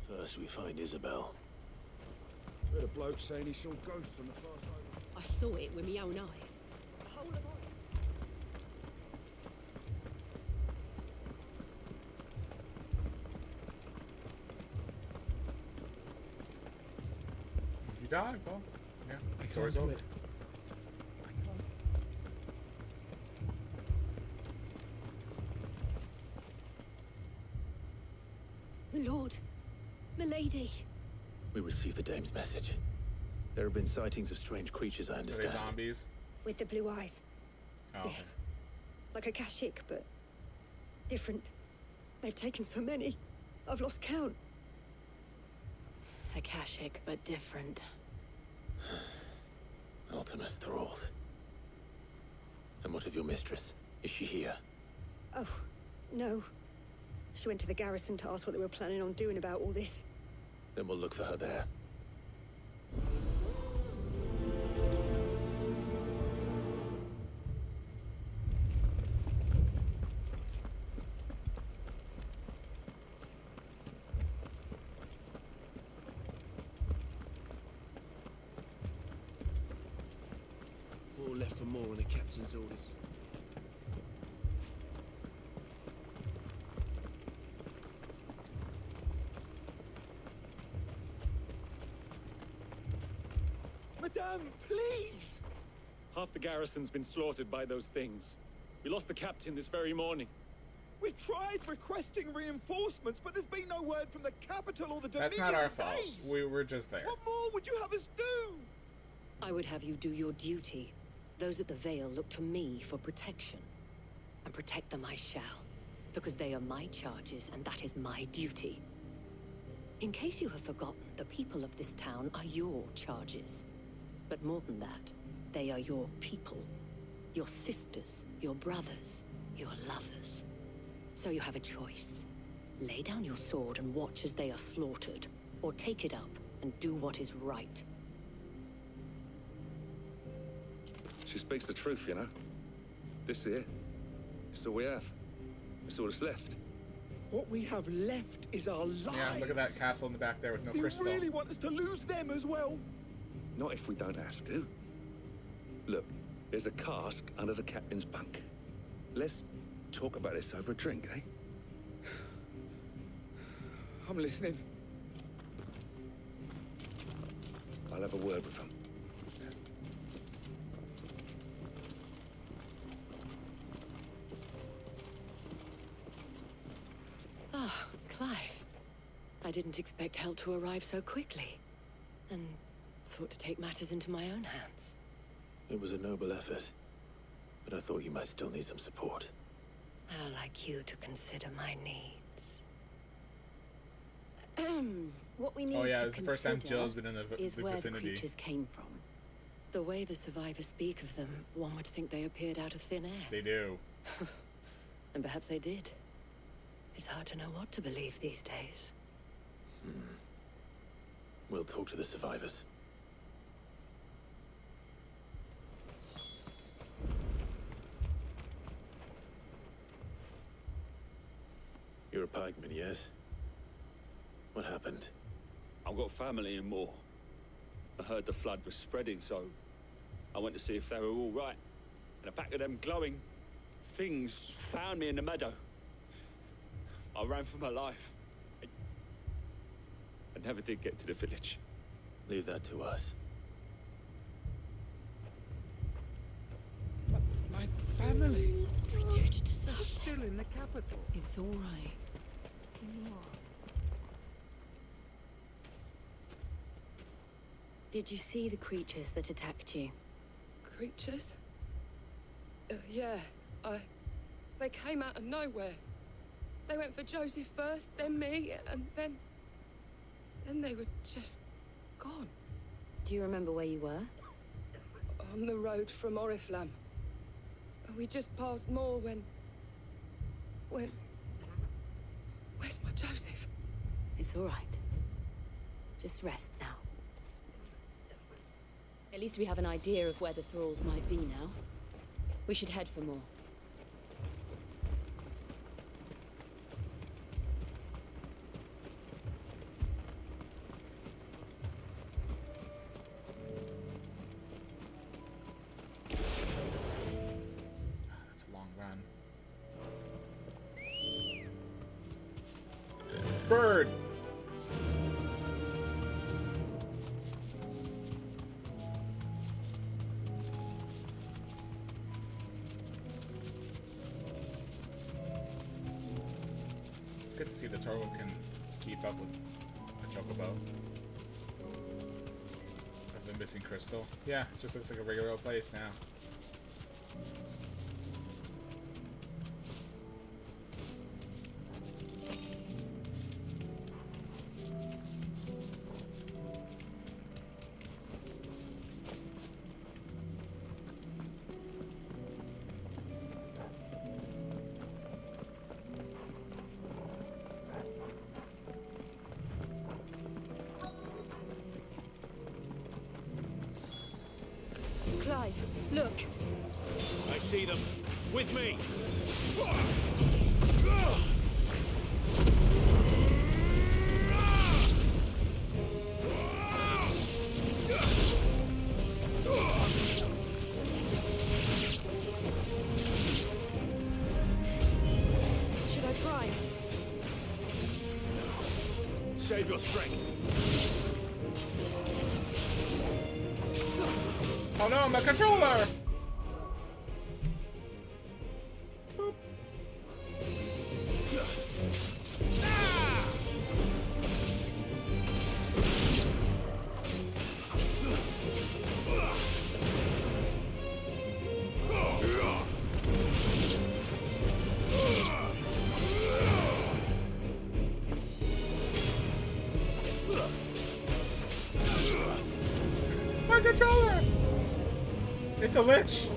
First we find Isabelle. Heard a bloke saying he saw ghosts on the far side. I saw it with my own eyes. You died, well, yeah, I door's open. It. My lord, milady. We received the dame's message. There have been sightings of strange creatures, I understand. Are they zombies? With the blue eyes. Oh, yes. Like Akashic, but different. They've taken so many. I've lost count. Akashic, but different. Ultimus Thralls. And what of your mistress? Is she here? Oh, no. She went to the garrison to ask what they were planning on doing about all this. Then we'll look for her there. Madame, please! Half the garrison's been slaughtered by those things. We lost the captain this very morning. We've tried requesting reinforcements, but there's been no word from the capital or the Dominion That's Dominion not our fault. days. We were just there. What more would you have us do? I would have you do your duty. Those at the Vale look to me for protection. And protect them I shall. Because they are my charges, and that is my duty. In case you have forgotten, the people of this town are your charges. But more than that, they are your people. Your sisters, your brothers, your lovers. So you have a choice. Lay down your sword and watch as they are slaughtered, or take it up and do what is right. She speaks the truth, you know. This here, it's all we have. It's all that's left. What we have left is our lives. Yeah, look at that castle in the back there with no Do you crystal. really want us to lose them as well? Not if we don't have to. Look, there's a cask under the captain's bunk. Let's talk about this over a drink, eh? I'm listening. I'll have a word with him. Ah, Clive. I didn't expect help to arrive so quickly. And sought to take matters into my own hands. It was a noble effort. But I thought you might still need some support. I'd like you to consider my needs. What we need Oh yeah, to it's the first time consider Jill's been in the, is the where vicinity. the creatures came from. The way the survivors speak of them, one would think they appeared out of thin air. They do. And perhaps they did. It's hard to know what to believe these days. Hmm. We'll talk to the survivors. You're a pikeman, yes? What happened? I've got family in Moor. I heard the flood was spreading, so I went to see if they were all right. And a pack of them glowing things found me in the meadow. I ran for my life. I, I never did get to the village. Leave that to us. My family. They're still in the capital. It's all right. Did you see the creatures that attacked you? Creatures? Uh, yeah, I. They came out of nowhere. They went for Joseph first, then me, and then. Then they were just gone. Do you remember where you were? On the road from Oriflamme. We just passed more when. When. Where's my Joseph? It's all right. Just rest now. At least we have an idea of where the thralls might be now. We should head for more. The turtle can keep up with a chocobo. Of the missing crystal. Yeah, just looks like a regular old place now. Look. I see them. With me. Should I try? Save your strength. Oh no, my controller! It's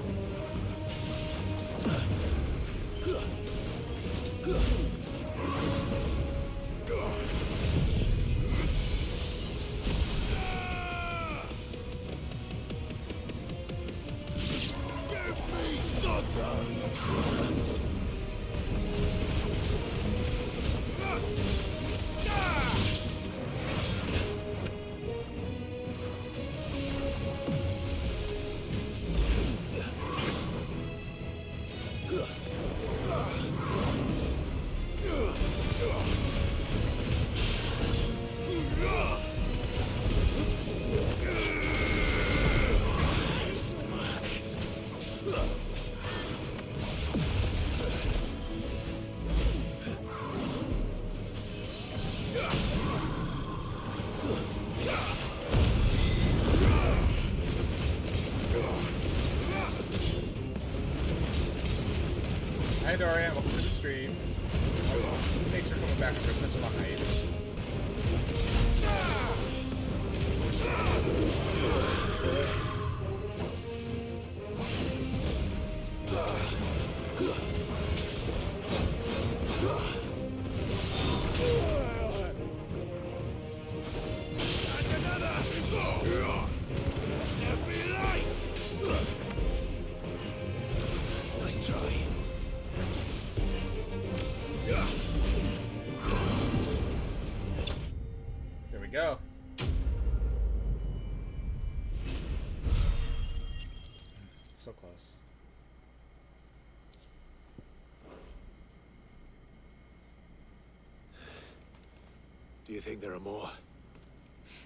think there are more?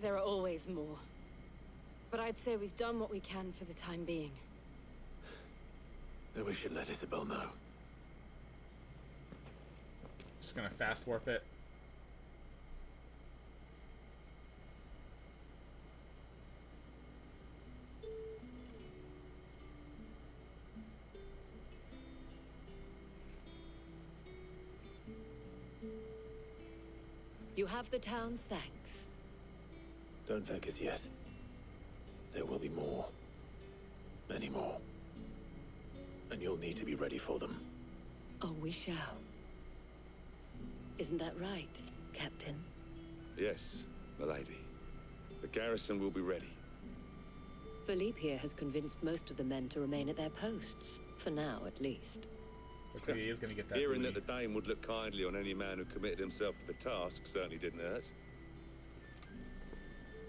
There are always more. But I'd say we've done what we can for the time being. Then we should let Isabelle know. Just gonna fast warp it. The town's thanks. Don't thank us yet. There will be more. Many more. And you'll need to be ready for them. Oh, we shall. Isn't that right, Captain? Yes, milady. The garrison will be ready. Philippe here has convinced most of the men to remain at their posts. For now, at least. Looks like he is gonna get that. Hearing that the Dane would look kindly on any man who committed himself to the task certainly didn't hurt.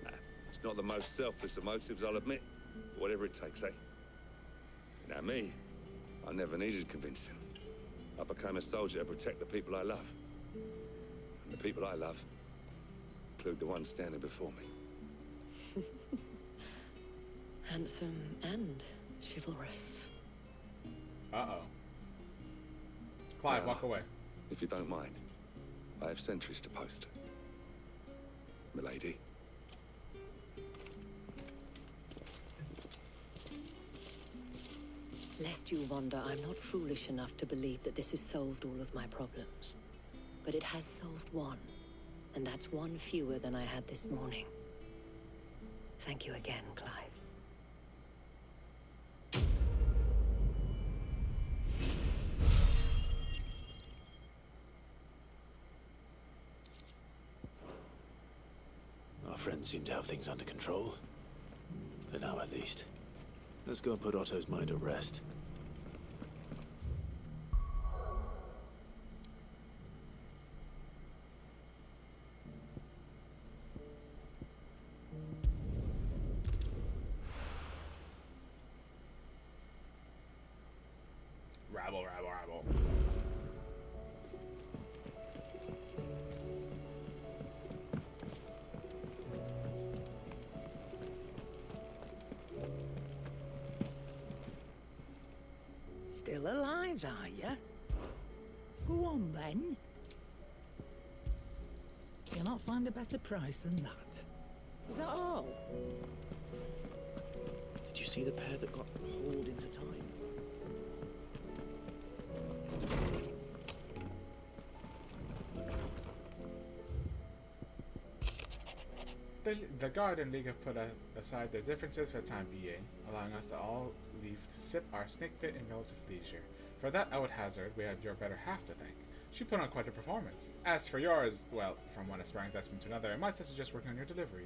Nah, it's not the most selfless of motives, I'll admit. Whatever it takes, eh? Now me, I never needed convincing. I became a soldier to protect the people I love. And the people I love include the ones standing before me. Handsome and chivalrous. Uh oh. Clive, Well, walk away. If you don't mind, I have sentries to post. milady. Lest you wonder, I'm not foolish enough to believe that this has solved all of my problems. But it has solved one, and that's one fewer than I had this morning. Thank you again, Clive. Seem to have things under control. For now, at least. Let's go and put Otto's mind at rest. Better price than that. Is that all? Did you see the pair that got hauled into time? The, the Guardian League have put a, aside their differences for the time being, allowing us to all leave to sip our snake pit in relative leisure. For that, I would hazard we have your better half to thank. She put on quite a performance. As for yours, well, from one aspiring thespian to another, I might suggest working on your delivery,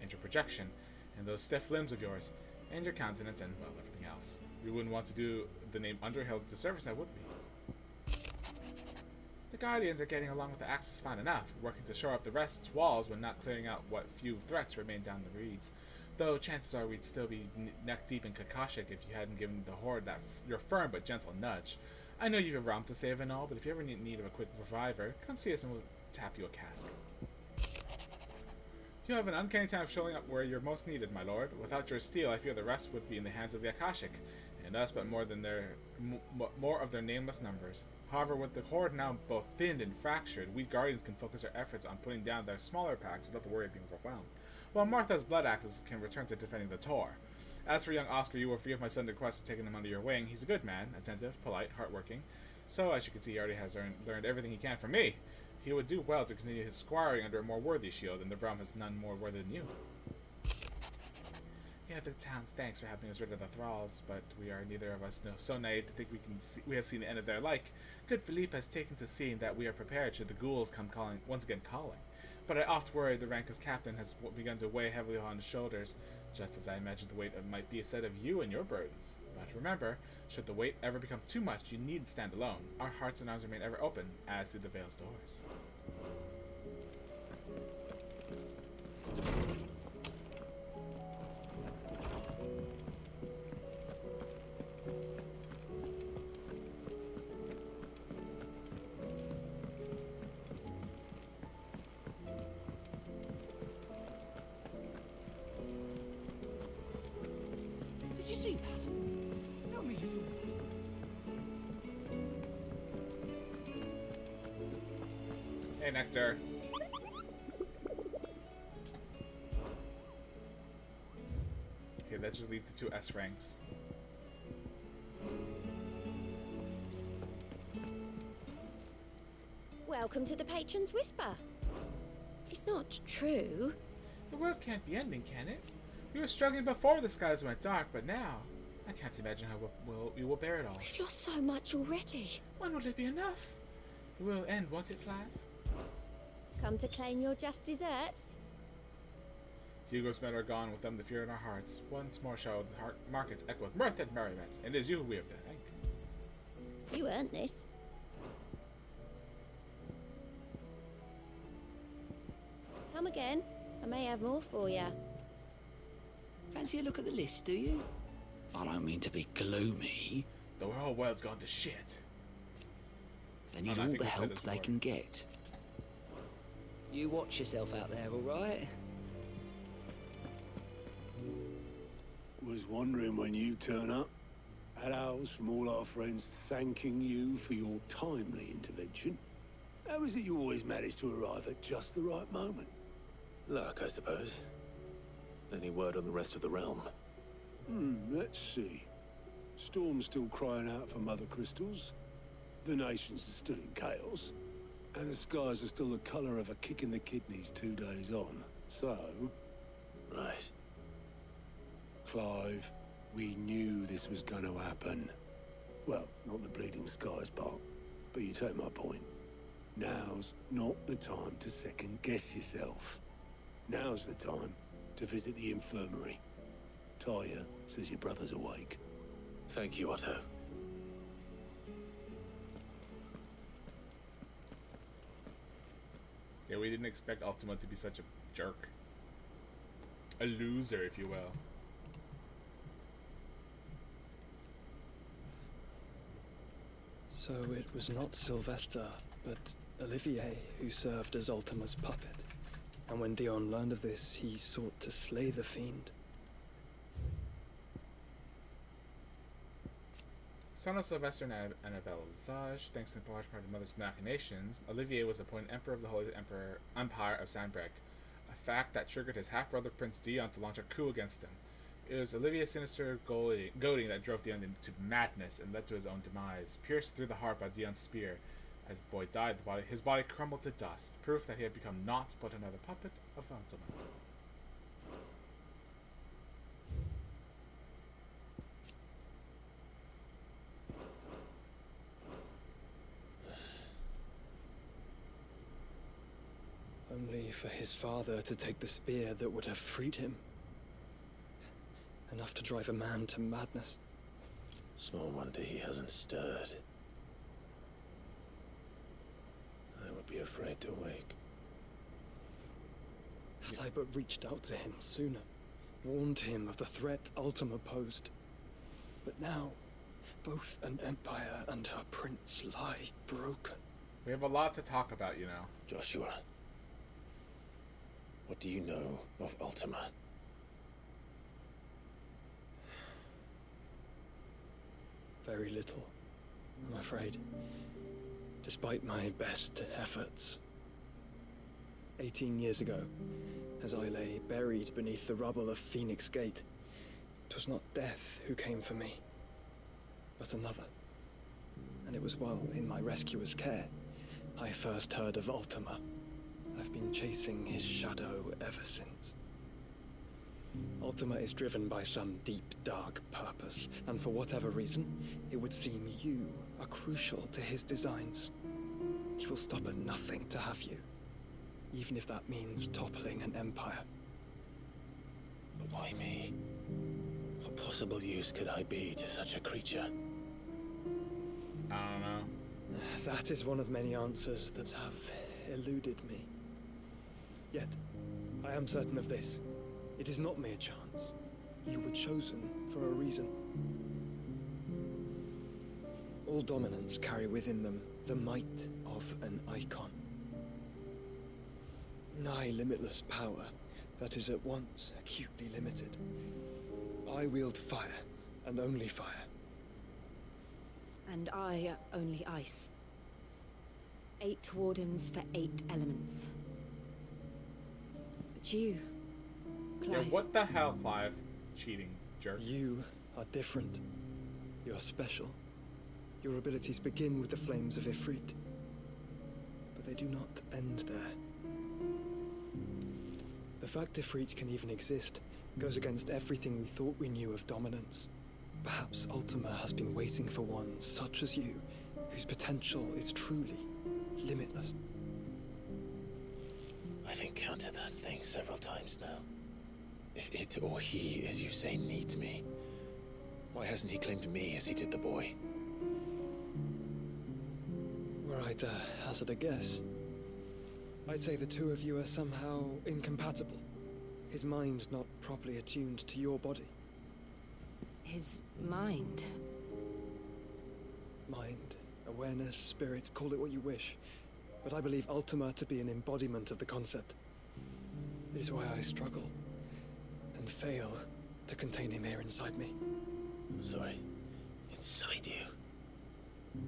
and your projection, and those stiff limbs of yours, and your countenance, and, well, everything else. We wouldn't want to do the name Underhill disservice, now would we? The Guardians are getting along with the Axis fine enough, working to shore up the rest's walls when not clearing out what few threats remain down the reeds. Though chances are we'd still be neck deep in Akashic if you hadn't given the Horde that your firm but gentle nudge. I know you've a realm to save and all, but if you ever need need of a quick reviver, come see us and we'll tap you a cask. You have an uncanny time of showing up where you're most needed, my lord. Without your steel, I fear the rest would be in the hands of the Akashic, and us but more than their more of their nameless numbers. However, with the horde now both thinned and fractured, we guardians can focus our efforts on putting down their smaller packs without the worry of being overwhelmed. While Martha's blood axes can return to defending the Tor. As for young Oscar, you will of my sudden request of taking him under your wing. He's a good man, attentive, polite, hardworking. So, as you can see, he already has earned, learned everything he can from me. He would do well to continue his squiring under a more worthy shield, and the realm has none more worthy than you. Yeah, the town's thanks for helping us rid of the thralls, but we are neither of us no, so naive to think we can see, we have seen the end of their like. Good Philippe has taken to seeing that we are prepared should the ghouls come calling once again calling. But I oft worry the rank of captain has begun to weigh heavily on his shoulders, just as I imagined the weight of, might be said of you and your burdens. But remember, should the weight ever become too much, you needn't stand alone. Our hearts and arms remain ever open, as do the Vale's doors. Hey, Nectar. Okay, that just leaves the two S ranks. Welcome to the Patron's Whisper. It's not true. The world can't be ending, can it? We were struggling before the skies went dark, but now I can't imagine how we'll, we'll, we will bear it all. We've lost so much already. When will it be enough? It will end, won't it, Clive? Come to claim your just desserts? Hugo's men are gone, with them the fear in our hearts. Once more shall the heart markets echo with mirth and merriment, and it is you who we have to thank. You earned this. Come again. I may have more for you. Fancy a look at the list, do you? I don't mean to be gloomy. The whole world's gone to shit. They need all the help they can get. You watch yourself out there, all right? Was wondering when you turn up. Had owls from all our friends thanking you for your timely intervention. How is it you always manage to arrive at just the right moment? Luck, I suppose. Any word on the rest of the realm? Hmm, let's see. Storm's still crying out for mother crystals. The nations are still in chaos. And the skies are still the colour of a kick in the kidneys two days on. So... Right. Clive, we knew this was going to happen. Well, not the bleeding skies part, but you take my point. Now's not the time to second guess yourself. Now's the time to visit the infirmary. Tarja says your brother's awake. Thank you, Otto. Yeah, we didn't expect Ultima to be such a jerk. A loser, if you will. So it was not Sylvester, but Olivier who served as Ultima's puppet. And when Dion learned of this, he sought to slay the fiend. Son of Sylvester and Anabella Lesage, thanks in large part to Mother's machinations, Olivier was appointed Emperor of the Holy Emperor Empire of Sanbreque, a fact that triggered his half-brother Prince Dion to launch a coup against him. It was Olivier's sinister goading, that drove Dion into madness and led to his own demise. Pierced through the heart by Dion's spear, as the boy died, the body, his body crumbled to dust, proof that he had become naught but another puppet of Ultima. Only for his father to take the spear that would have freed him. Enough to drive a man to madness. Small wonder he hasn't stirred. I would be afraid to wake. Had I but reached out to him sooner, warned him of the threat Ultima posed. But now, both an empire and her prince lie broken. We have a lot to talk about, you know. Joshua, what do you know of Ultima? Very little, I'm afraid. Despite my best efforts. Eighteen years ago, as I lay buried beneath the rubble of Phoenix Gate, it was not death who came for me, but another. And it was while in my rescuer's care, I first heard of Ultima. I've been chasing his shadow ever since. Ultima is driven by some deep, dark purpose, and for whatever reason, it would seem you are crucial to his designs. He will stop at nothing to have you, even if that means toppling an empire. But why me? What possible use could I be to such a creature? I don't know. That is one of many answers that have eluded me. Yet, I am certain of this. It is not mere chance. You were chosen for a reason. All dominants carry within them the might of an icon. Nigh limitless power that is at once acutely limited. I wield fire, and only fire. And I uh, only ice. Eight wardens for eight elements. But you, Yeah, what the hell, Clive? Cheating jerk. You are different. You're special. Your abilities begin with the flames of Ifrit. But they do not end there. The fact Ifrit can even exist goes against everything we thought we knew of Dominants. Perhaps Ultima has been waiting for one such as you, whose potential is truly limitless. I've encountered that thing several times now. If it or he, as you say, needs me, why hasn't he claimed me as he did the boy? Were I to hazard a guess, I'd say the two of you are somehow incompatible. His mind not properly attuned to your body. his mind. Mind, awareness, spirit, call it what you wish. But I believe Ultima to be an embodiment of the concept. It is why I struggle and fail to contain him here inside me. Sorry, inside you.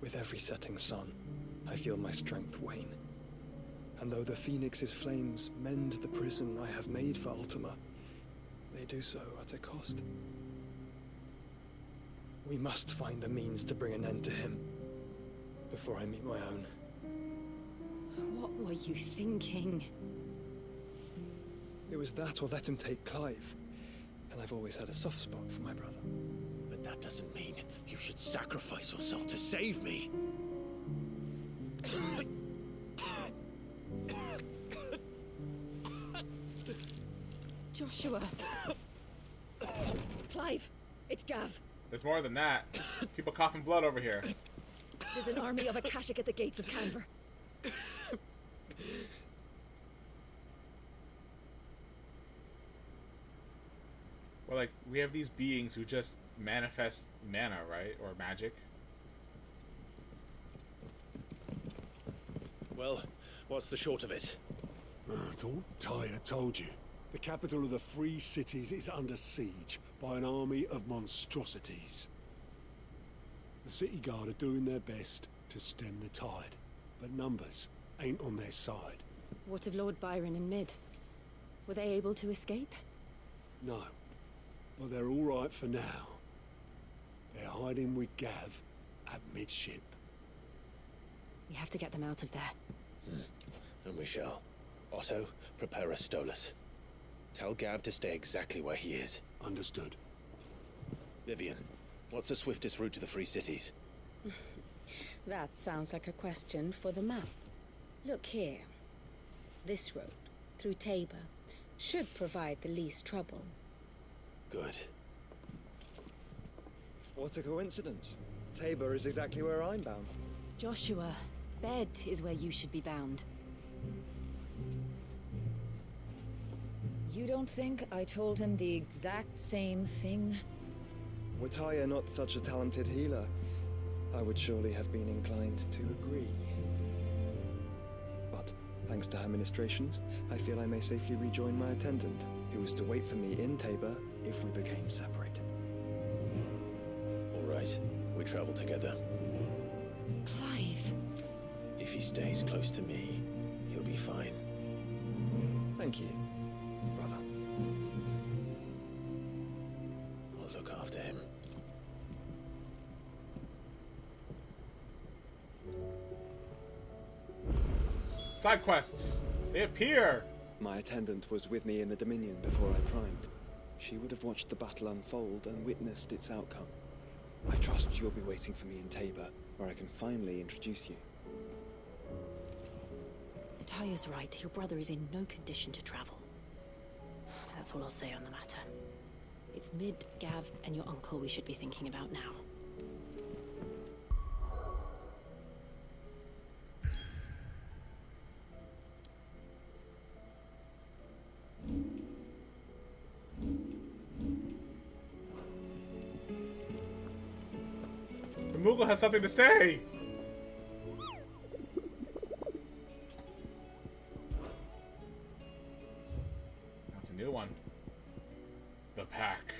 With every setting sun, I feel my strength wane. And though the Phoenix's flames mend the prison I have made for Ultima, they do so at a cost. We must find a means to bring an end to him before I meet my own. What were you thinking? It was that or let him take Clive. And I've always had a soft spot for my brother. But that doesn't mean you should sacrifice yourself to save me. Joshua. Clive, it's Gav. There's more than that. People coughing blood over here. There's an army of Akashic at the gates of Kanver. Well, like we have these beings who just manifest mana, right, or magic. Well, what's the short of it? Uh, it's all Tarja told you. The capital of the Free Cities is under siege by an army of monstrosities. The city guard are doing their best to stem the tide, but numbers ain't on their side. What of Lord Byron and Mid? Were they able to escape? No, but they're all right for now. They're hiding with Gav at midship. We have to get them out of there. Hmm. And we shall. Otto, prepare a Stolas. Tell Gav to stay exactly where he is. Understood. Vivian, what's the swiftest route to the Free Cities? That sounds like a question for the map. Look here. This road, through Tabor, should provide the least trouble. Good. What a coincidence. Tabor is exactly where I'm bound. Joshua, bed is where you should be bound. You don't think I told him the exact same thing? Were Tarja not such a talented healer, I would surely have been inclined to agree. But, thanks to her ministrations, I feel I may safely rejoin my attendant, who was to wait for me in Tabor if we became separated. All right, we travel together. Clive! If he stays close to me, he'll be fine. Thank you, Side quests. They appear. My attendant was with me in the Dominion before I primed. She would have watched the battle unfold and witnessed its outcome. I trust you'll be waiting for me in Tabor, where I can finally introduce you. Tarja's right. Your brother is in no condition to travel. That's all I'll say on the matter. It's Mid, Gav, and your uncle we should be thinking about now. Something to say. That's a new one. The pack.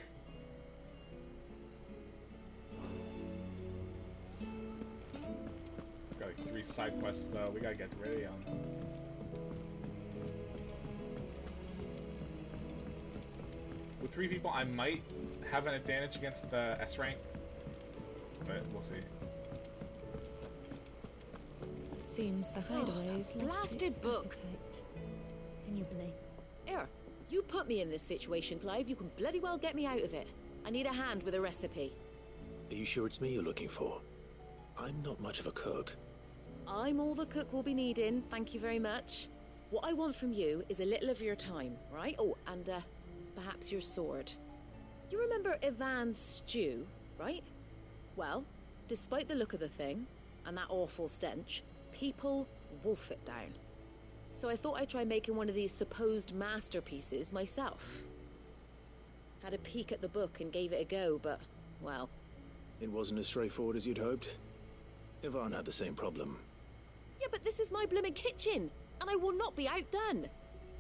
Got like three side quests though. We gotta get ready on. With three people, I might have an advantage against the S rank, but we'll see. Seems the hideaway is less Blasted book! Can you blame? Here, you put me in this situation, Clive. You can bloody well get me out of it. I need a hand with a recipe. Are you sure it's me you're looking for? I'm not much of a cook. I'm all the cook will be needing, thank you very much. What I want from you is a little of your time, right? Oh, and uh, perhaps your sword. You remember Ivan's stew, right? Well, despite the look of the thing, and that awful stench, people wolf it down. So I thought I'd try making one of these supposed masterpieces myself. Had a peek at the book and gave it a go, but, well, It wasn't as straightforward as you'd hoped. Ivan had the same problem. Yeah, but this is my blooming kitchen, and I will not be outdone.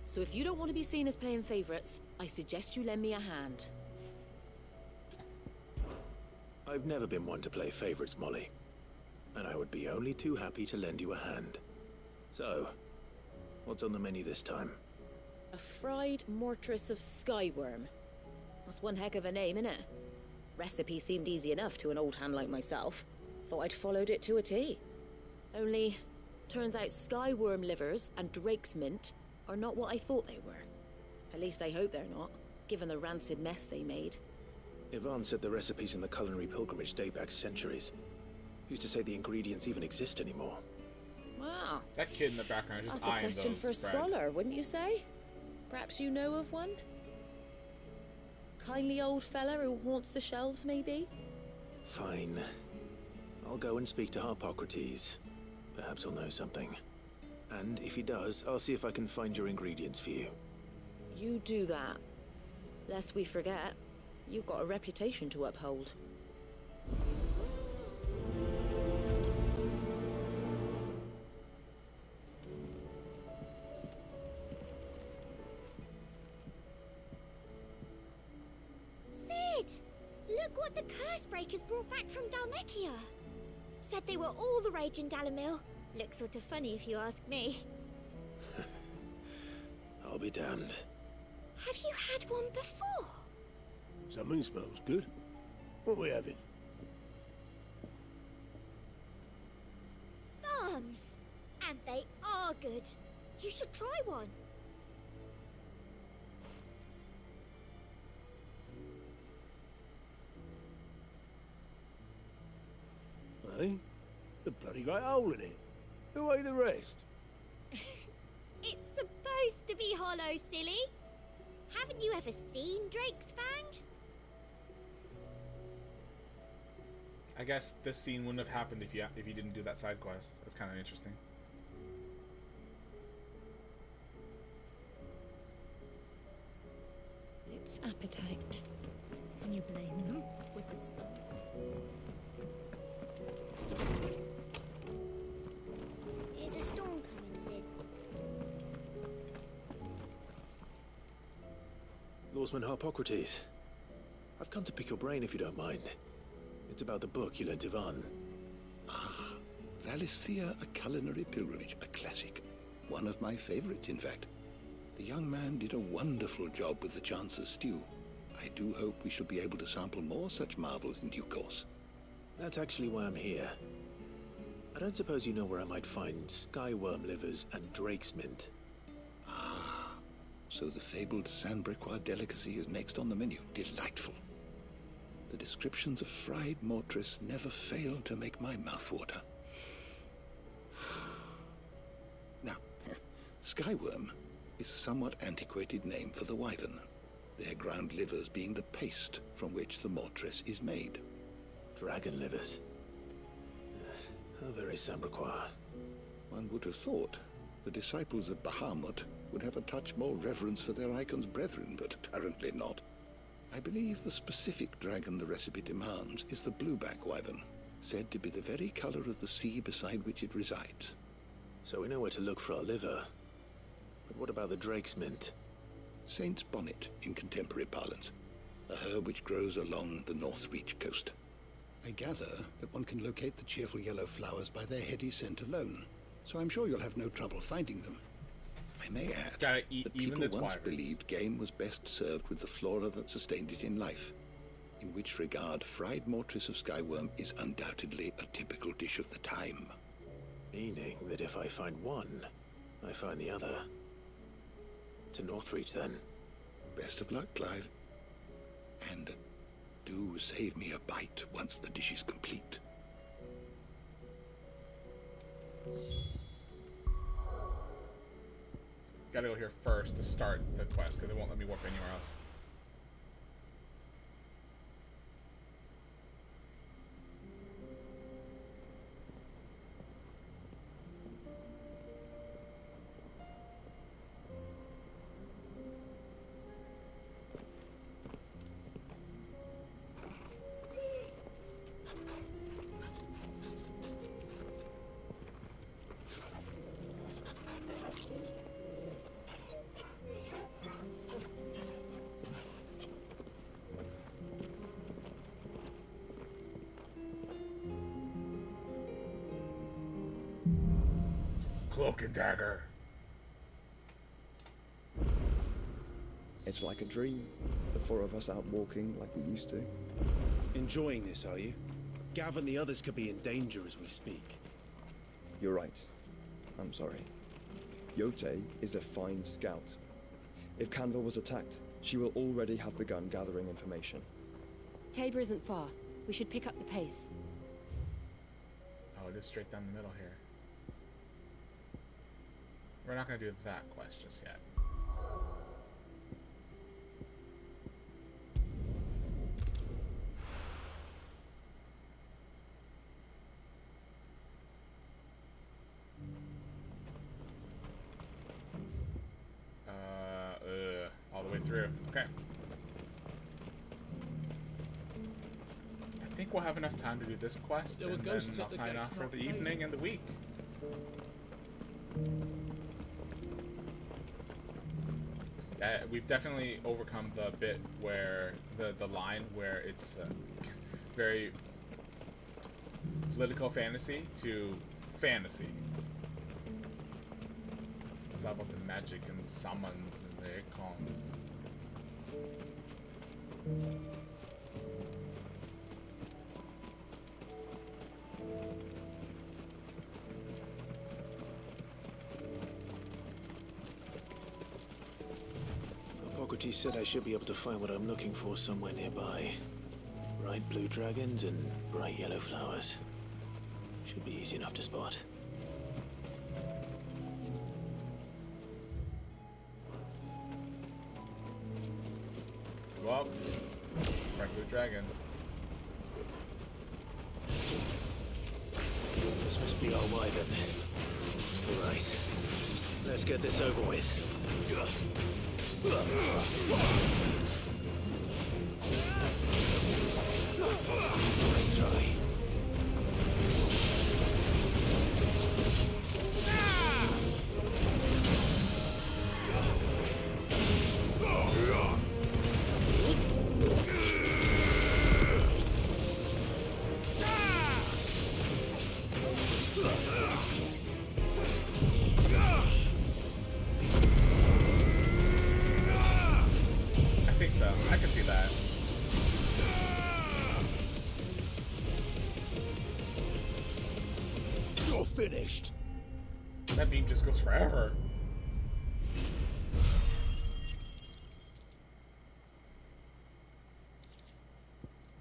So if you don't want to be seen as playing favourites, I suggest you lend me a hand. I've never been one to play favorites, Molly. And I would be only too happy to lend you a hand. So, What's on the menu this time? A fried mortress of skyworm. That's one heck of a name, innit? Recipe seemed easy enough to an old hand like myself. Thought I'd followed it to a T. Only, turns out skyworm livers and drake's mint are not what I thought they were. At least I hope they're not, given the rancid mess they made. Ivan said the recipes in the culinary pilgrimage date back centuries. Who's to say the ingredients even exist anymore? Wow. That kid in the background is just That's a question those for a bread. scholar, wouldn't you say? Perhaps you know of one? Kindly old fella who haunts the shelves, maybe? Fine. I'll go and speak to Harpocrates. Perhaps he'll know something. And if he does, I'll see if I can find your ingredients for you. You do that. Lest we forget, you've got a reputation to uphold. What the curse breakers brought back from Dhalmekia. Said they were all the rage in Dalimil. Looks sort of funny if you ask me. I'll be damned. Have you had one before? Something smells good. What we having? Bombs! And they are good. You should try one. Eh? The bloody great hole in it. Who ate the rest? It's supposed to be hollow, silly. Haven't you ever seen Drake's Fang? I guess this scene wouldn't have happened if you if you didn't do that side quest. That's kind of interesting. It's appetite. Can you blame them? With the scars. Lawsman Harpocrates. I've come to pick your brain if you don't mind. It's about the book you lent Ivan. Ah, Valisthea, a culinary pilgrimage, a classic. One of my favorites, in fact. The young man did a wonderful job with the Chance's stew. I do hope we shall be able to sample more such marvels in due course. That's actually why I'm here. I don't suppose you know where I might find skyworm livers and drake's mint. So the fabled Sanbrequois delicacy is next on the menu. Delightful. The descriptions of fried mortress never fail to make my mouth water. Now, skyworm is a somewhat antiquated name for the wyvern, their ground livers being the paste from which the mortress is made. Dragon livers. How very Sanbrequois. One would have thought the disciples of Bahamut would have a touch more reverence for their icon's brethren, but apparently not. I believe the specific dragon the recipe demands is the blueback wyvern, said to be the very color of the sea beside which it resides. So we know where to look for our liver. But what about the drake's mint? Saint's bonnet in contemporary parlance, a herb which grows along the North Reach coast. I gather that one can locate the cheerful yellow flowers by their heady scent alone, so I'm sure you'll have no trouble finding them. I may add Gotta eat that people its once wyverns. believed game was best served with the flora that sustained it in life, in which regard fried mortress of skyworm is undoubtedly a typical dish of the time. Meaning that if I find one, I find the other. To Northreach, then. Best of luck, Clive. And do save me a bite once the dish is complete. Gotta go here first to start the quest because it won't let me warp anywhere else. cloak and dagger. It's like a dream. The four of us out walking like we used to. Enjoying this, are you? Gavin, the others could be in danger as we speak. You're right. I'm sorry. Jote is a fine scout. If Kanver was attacked, she will already have begun gathering information. Tabor isn't far. We should pick up the pace. Oh, it is straight down the middle here. We're not gonna do that quest just yet. Uh, uh, all the way through. Okay. I think we'll have enough time to do this quest, were and then I'll sign off for the evening and the week. We've definitely overcome the bit where the the line where it's uh, very political fantasy to fantasy. It's all about the magic and summons and the icons. Said I should be able to find what I'm looking for somewhere nearby. Bright blue dragons and bright yellow flowers. Should be easy enough to spot.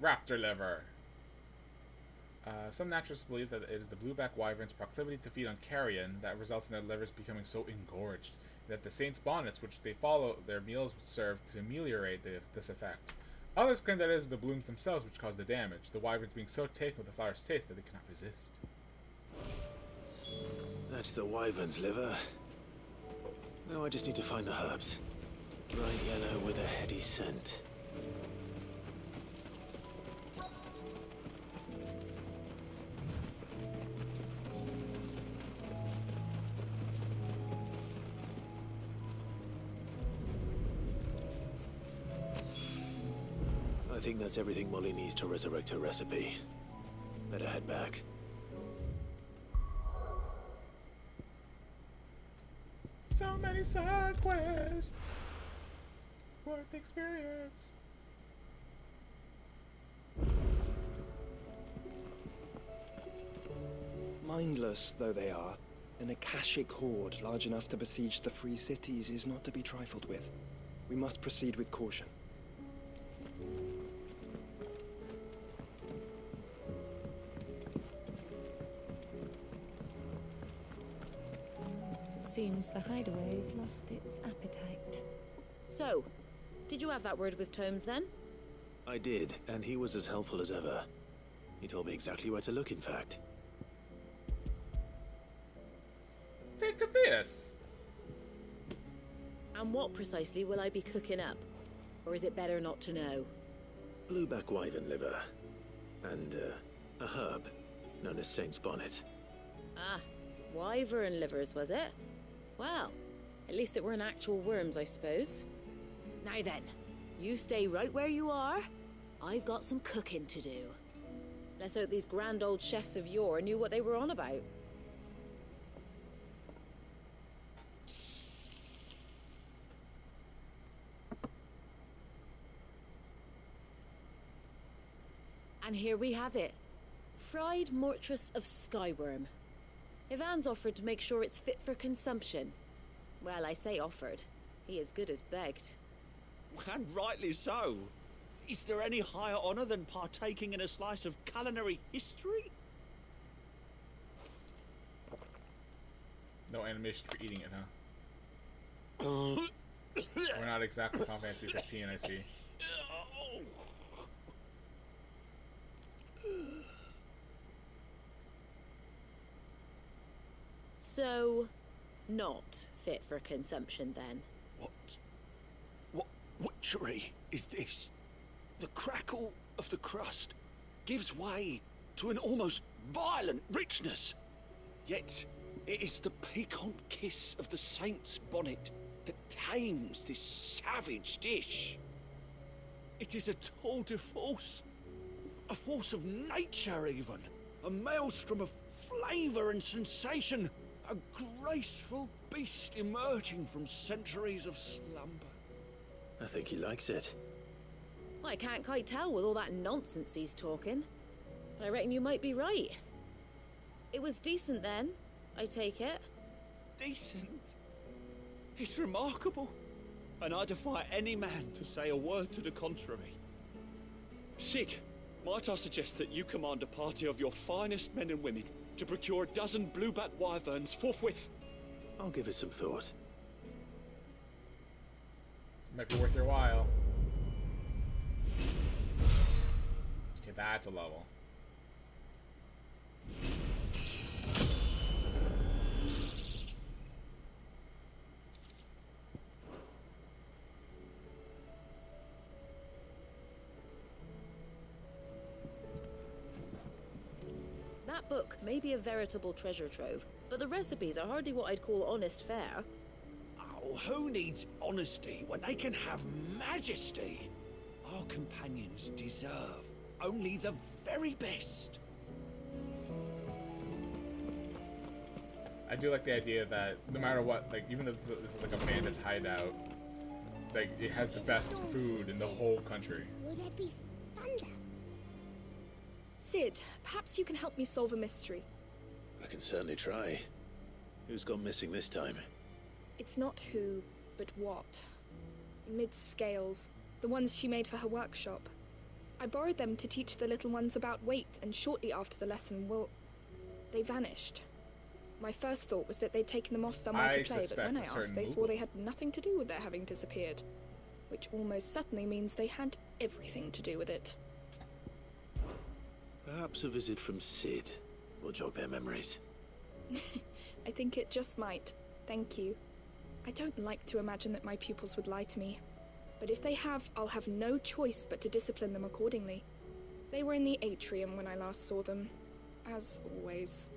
Raptor liver. Uh, some naturalists believe that it is the blueback wyvern's proclivity to feed on carrion that results in their livers becoming so engorged that the saints' bonnets which they follow their meals serve to ameliorate the, this effect. Others claim that it is the blooms themselves which cause the damage, the wyverns being so taken with the flower's taste that they cannot resist. That's the wyvern's liver. Now I just need to find the herbs. Bright yellow with a heady scent. I think that's everything Molly needs to resurrect her recipe. Better head back. So many side quests. Worth the experience. Mindless though they are, an Akashic horde large enough to besiege the free cities is not to be trifled with. We must proceed with caution. Seems the hideaway's lost its appetite. So, did you have that word with Tomes then? I did, and he was as helpful as ever. He told me exactly where to look, in fact. Take this. And what precisely will I be cooking up? Or is it better not to know? Blueback wyvern liver. And, uh, a herb known as Saint's Bonnet. Ah, wyvern livers, was it? Well, at least it weren't actual worms, I suppose. Now then, you stay right where you are. I've got some cooking to do. Let's hope these grand old chefs of yore knew what they were on about. And here we have it. Fried Mortress of Skyworm. Ivan's offered to make sure it's fit for consumption. Well, I say offered. He as good as begged. And rightly so. Is there any higher honor than partaking in a slice of culinary history? No animation for eating it, huh? We're not exactly Final Fantasy 15, I see. So, not fit for consumption then? What? What witchery is this? The crackle of the crust gives way to an almost violent richness. Yet, it is the piquant kiss of the saint's bonnet that tames this savage dish. It is a tour de force, a force of nature, even, a maelstrom of flavour and sensation, a graceful beast emerging from centuries of slumber. I think he likes it. I can't quite tell with all that nonsense he's talking. But I reckon you might be right. It was decent then, I take it. Decent? It's remarkable. And I defy any man to say a word to the contrary. Cid, might I suggest that you command a party of your finest men and women to procure a dozen blueback wyverns forthwith? I'll give it some thought. Might be worth your while. Okay, that's a level. Book may be a veritable treasure trove, but the recipes are hardly what I'd call honest fare. Oh, who needs honesty when they can have majesty? Our companions deserve only the very best. I do like the idea that no matter what, like even though this is like a bandit's hideout, like it has the best food in the whole country. Will there be thunder? Cid, perhaps you can help me solve a mystery. I can certainly try. Who's gone missing this time? It's not who, but what. Mid scales, the ones she made for her workshop. I borrowed them to teach the little ones about weight, and shortly after the lesson, well, they vanished. My first thought was that they'd taken them off somewhere I to play, but when I asked, they swore they had nothing to do with their having disappeared. Which almost certainly means they had everything to do with it. Perhaps a visit from Cid will jog their memories. I think it just might. Thank you. I don't like to imagine that my pupils would lie to me. But if they have, I'll have no choice but to discipline them accordingly. They were in the atrium when I last saw them. As always.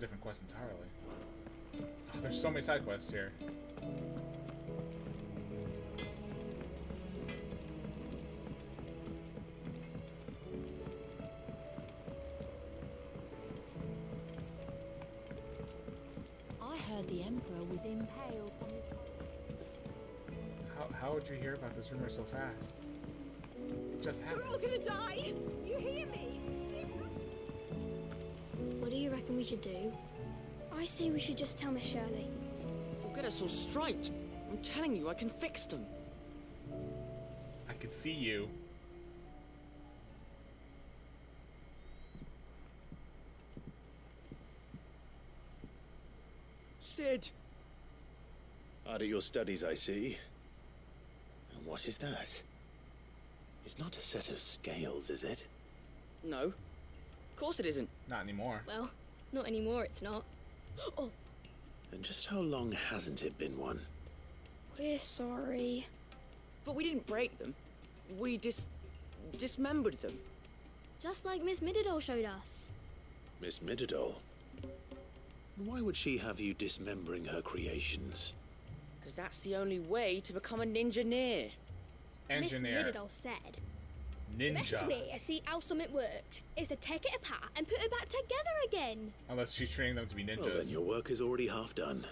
A different quest entirely. Oh, there's so many side quests here. I heard the Emperor was impaled on his. How, how would you hear about this rumor so fast? It just happened. We're all gonna die! You hear me? What do you reckon we should do? I say we should just tell Miss Shirley. You'll get us all straight. I'm telling you, I can fix them. I could see you. Cid! Out of your studies, I see. And what is that? It's not a set of scales, is it? No. Of course it isn't. Not anymore. Well, not anymore, it's not. Oh, And just how long hasn't it been one? we're sorry. But we didn't break them. We dis... dismembered them. Just like Miss Middledore showed us. Miss Midadol. Why would she have you dismembering her creations? Because that's the only way to become a ninja near. Engineer. Miss Middledol said, The best way to see how something worked is to take it apart and put it back together again. Unless she's training them to be ninjas. Well, then your work is already half done.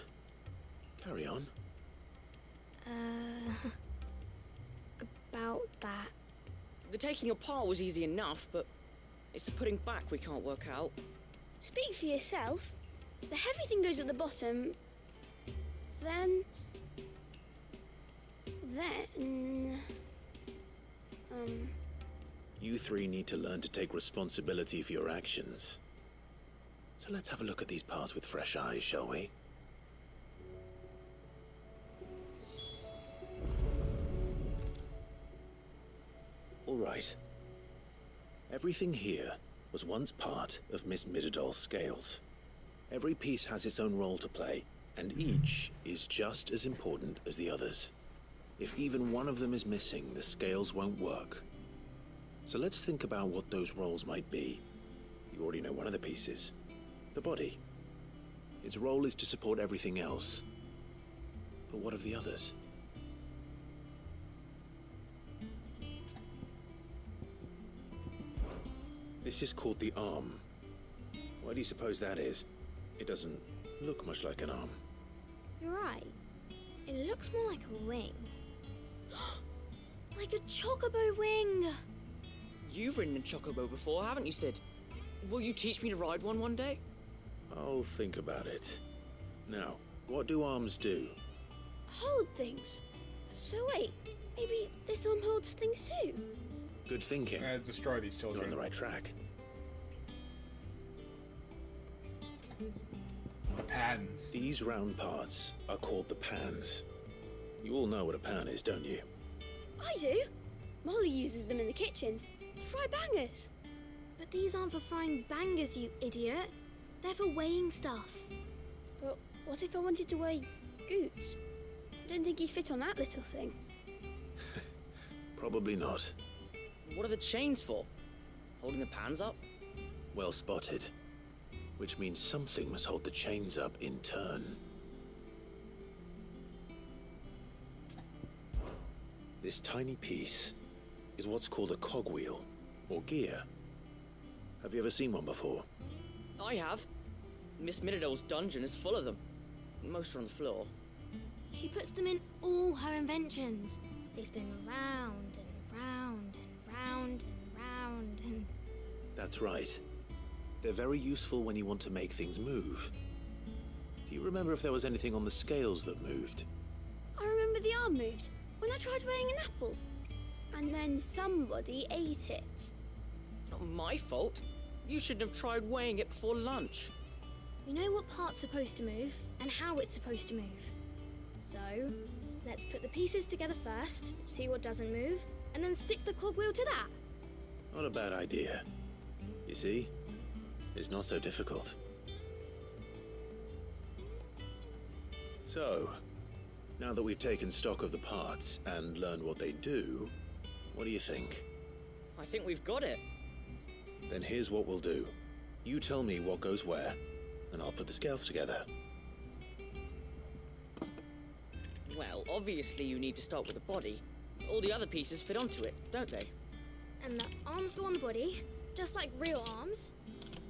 Carry on. Uh. About that. The taking apart was easy enough, but it's the putting back we can't work out. Speak for yourself. The heavy thing goes at the bottom. Then. Then. Um. You three need to learn to take responsibility for your actions. So let's have a look at these parts with fresh eyes, shall we? All right. Everything here was once part of Miss Midadol's scales. Every piece has its own role to play, and each is just as important as the others. If even one of them is missing, the scales won't work. So let's think about what those roles might be. You already know one of the pieces the body. Its role is to support everything else. But what of the others? This is called the arm. Why do you suppose that is? It doesn't look much like an arm. You're right. It looks more like a wing. like a chocobo wing! You've ridden a chocobo before, haven't you, Cid? Will you teach me to ride one one day? I'll think about it. Now, what do arms do? Hold things. So wait, maybe this arm holds things too? Good thinking. Uh, destroy these children. You're on the right track. The pans. These round parts are called the pans. You all know what a pan is, don't you? I do. Molly uses them in the kitchens to fry bangers. But these aren't for frying bangers, you idiot. They're for weighing stuff. But what if I wanted to weigh Goetz? I don't think you'd fit on that little thing. Probably not. What are the chains for? Holding the pans up? Well spotted. Which means something must hold the chains up in turn. This tiny piece is what's called a cogwheel, or gear. Have you ever seen one before? I have. Miss Midadol's dungeon is full of them. Most are on the floor. She puts them in all her inventions. They spin round and round and round and round and. That's right. They're very useful when you want to make things move. Do you remember if there was anything on the scales that moved? I remember the arm moved when I tried weighing an apple. And then somebody ate it. Not my fault. You shouldn't have tried weighing it before lunch. We know what part's supposed to move and how it's supposed to move. So, let's put the pieces together first, see what doesn't move, and then stick the cogwheel to that. Not a bad idea. You see? It's not so difficult. So, now that we've taken stock of the parts and learned what they do, what do you think? I think we've got it. Then here's what we'll do. You tell me what goes where, and I'll put the scales together. Well, obviously you need to start with the body. All the other pieces fit onto it, don't they? And the arms go on the body, just like real arms.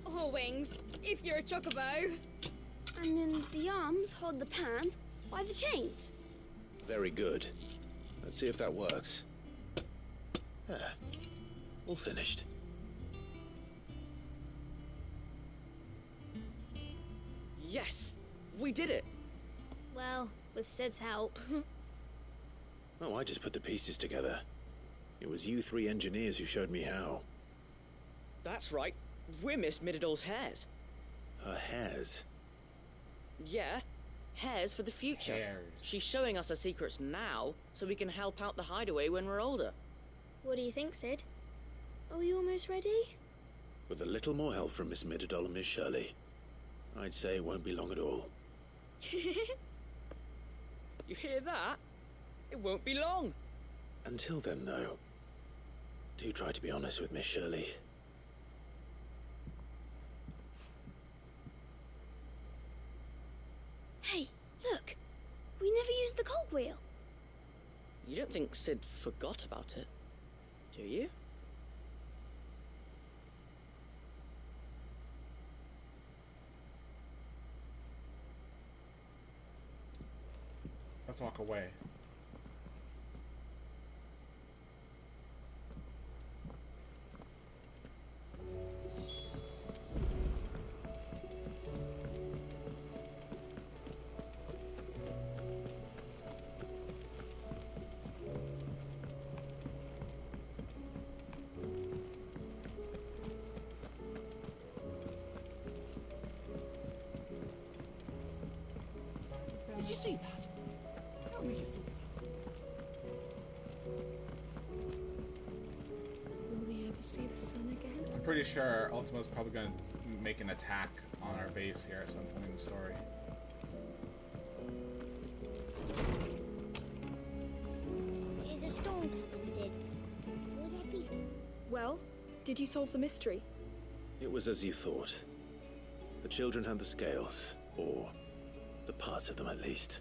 Or wings, if you're a chocobo. And then the arms hold the pans by the chains. Very good. Let's see if that works. Ah, all finished. Yes! We did it! Well, with Cid's help. Oh, I just put the pieces together. It was you three engineers who showed me how. That's right. We're Miss Midadol's hairs. Her hairs. Yeah, hairs for the future. Hairs. She's showing us her secrets now so we can help out the hideaway when we're older. what do you think, Cid? Are we almost ready? With a little more help from Miss Midadol and Miss Shirley, I'd say it won't be long at all. you hear that? It won't be long. Until then, though, do try to be honest with Miss Shirley. Hey, look. We never used the cogwheel. You don't think Cid forgot about it, do you? Let's walk away. Pretty sure Ultima's probably gonna make an attack on our base here at some point in the story. Is a storm coming, Cid? Will there be... Well, did you solve the mystery? It was as you thought. The children had the scales, or the parts of them at least.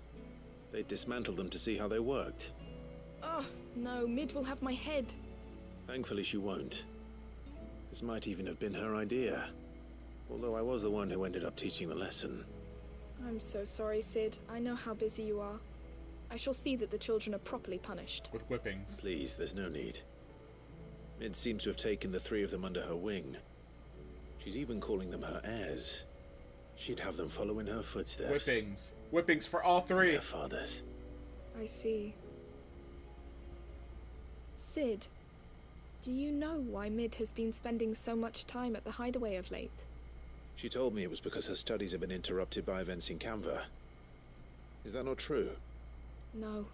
They dismantled them to see how they worked. Oh, no, Mid will have my head. Thankfully, she won't. This might even have been her idea. Although I was the one who ended up teaching the lesson. I'm so sorry, Cid. I know how busy you are. I shall see that the children are properly punished. With whippings. Please, there's no need. Mid seems to have taken the three of them under her wing. She's even calling them her heirs. She'd have them follow in her footsteps. Whippings. Whippings for all three. Their fathers. I see. Cid, do you know why Mid has been spending so much time at the hideaway of late? She told me it was because her studies have been interrupted by events in Kanver. Is that not true? No,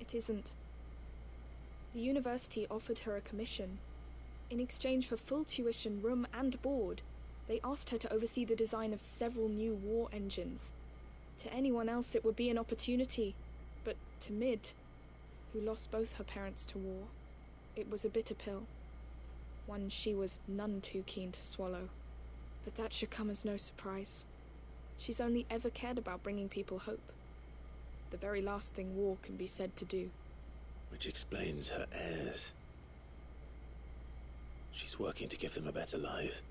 it isn't. The university offered her a commission. In exchange for full tuition, room, and board, they asked her to oversee the design of several new war engines. To anyone else, it would be an opportunity, but to Mid, who lost both her parents to war, it was a bitter pill. One she was none too keen to swallow. But that should come as no surprise. She's only ever cared about bringing people hope. The very last thing war can be said to do. Which explains her heirs. She's working to give them a better life.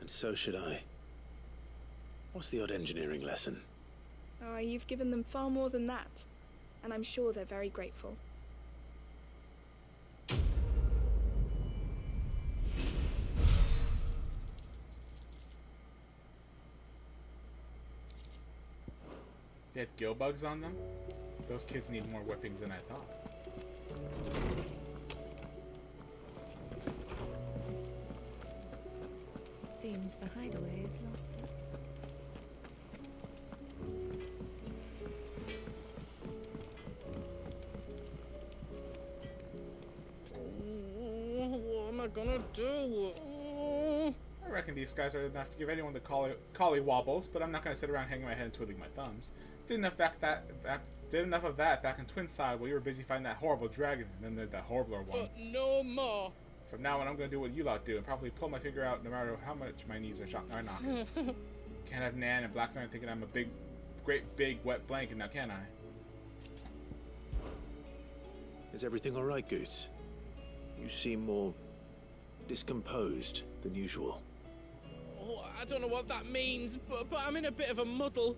And so should I. What's the odd engineering lesson? Ah, you've given them far more than that, and I'm sure they're very grateful. They had gill bugs on them? Those kids need more whippings than I thought. Seems the hideaway has lost its. What am I gonna do? I reckon these guys are enough to give anyone the collie, collie wobbles, but I'm not gonna sit around hanging my head and twiddling my thumbs. Did enough back that back, did enough of that back in Twinside while you were busy fighting that horrible dragon, and then the, that horribler one. But no more. From now on, I'm gonna do what you lot do and probably pull my finger out no matter how much my knees are, shot, are knocking. Can't have Nan and Blackthorn thinking I'm a big, great big wet blanket now, can I? Is everything alright, Goetz? You seem more discomposed than usual. Oh, I don't know what that means, but, but I'm in a bit of a muddle.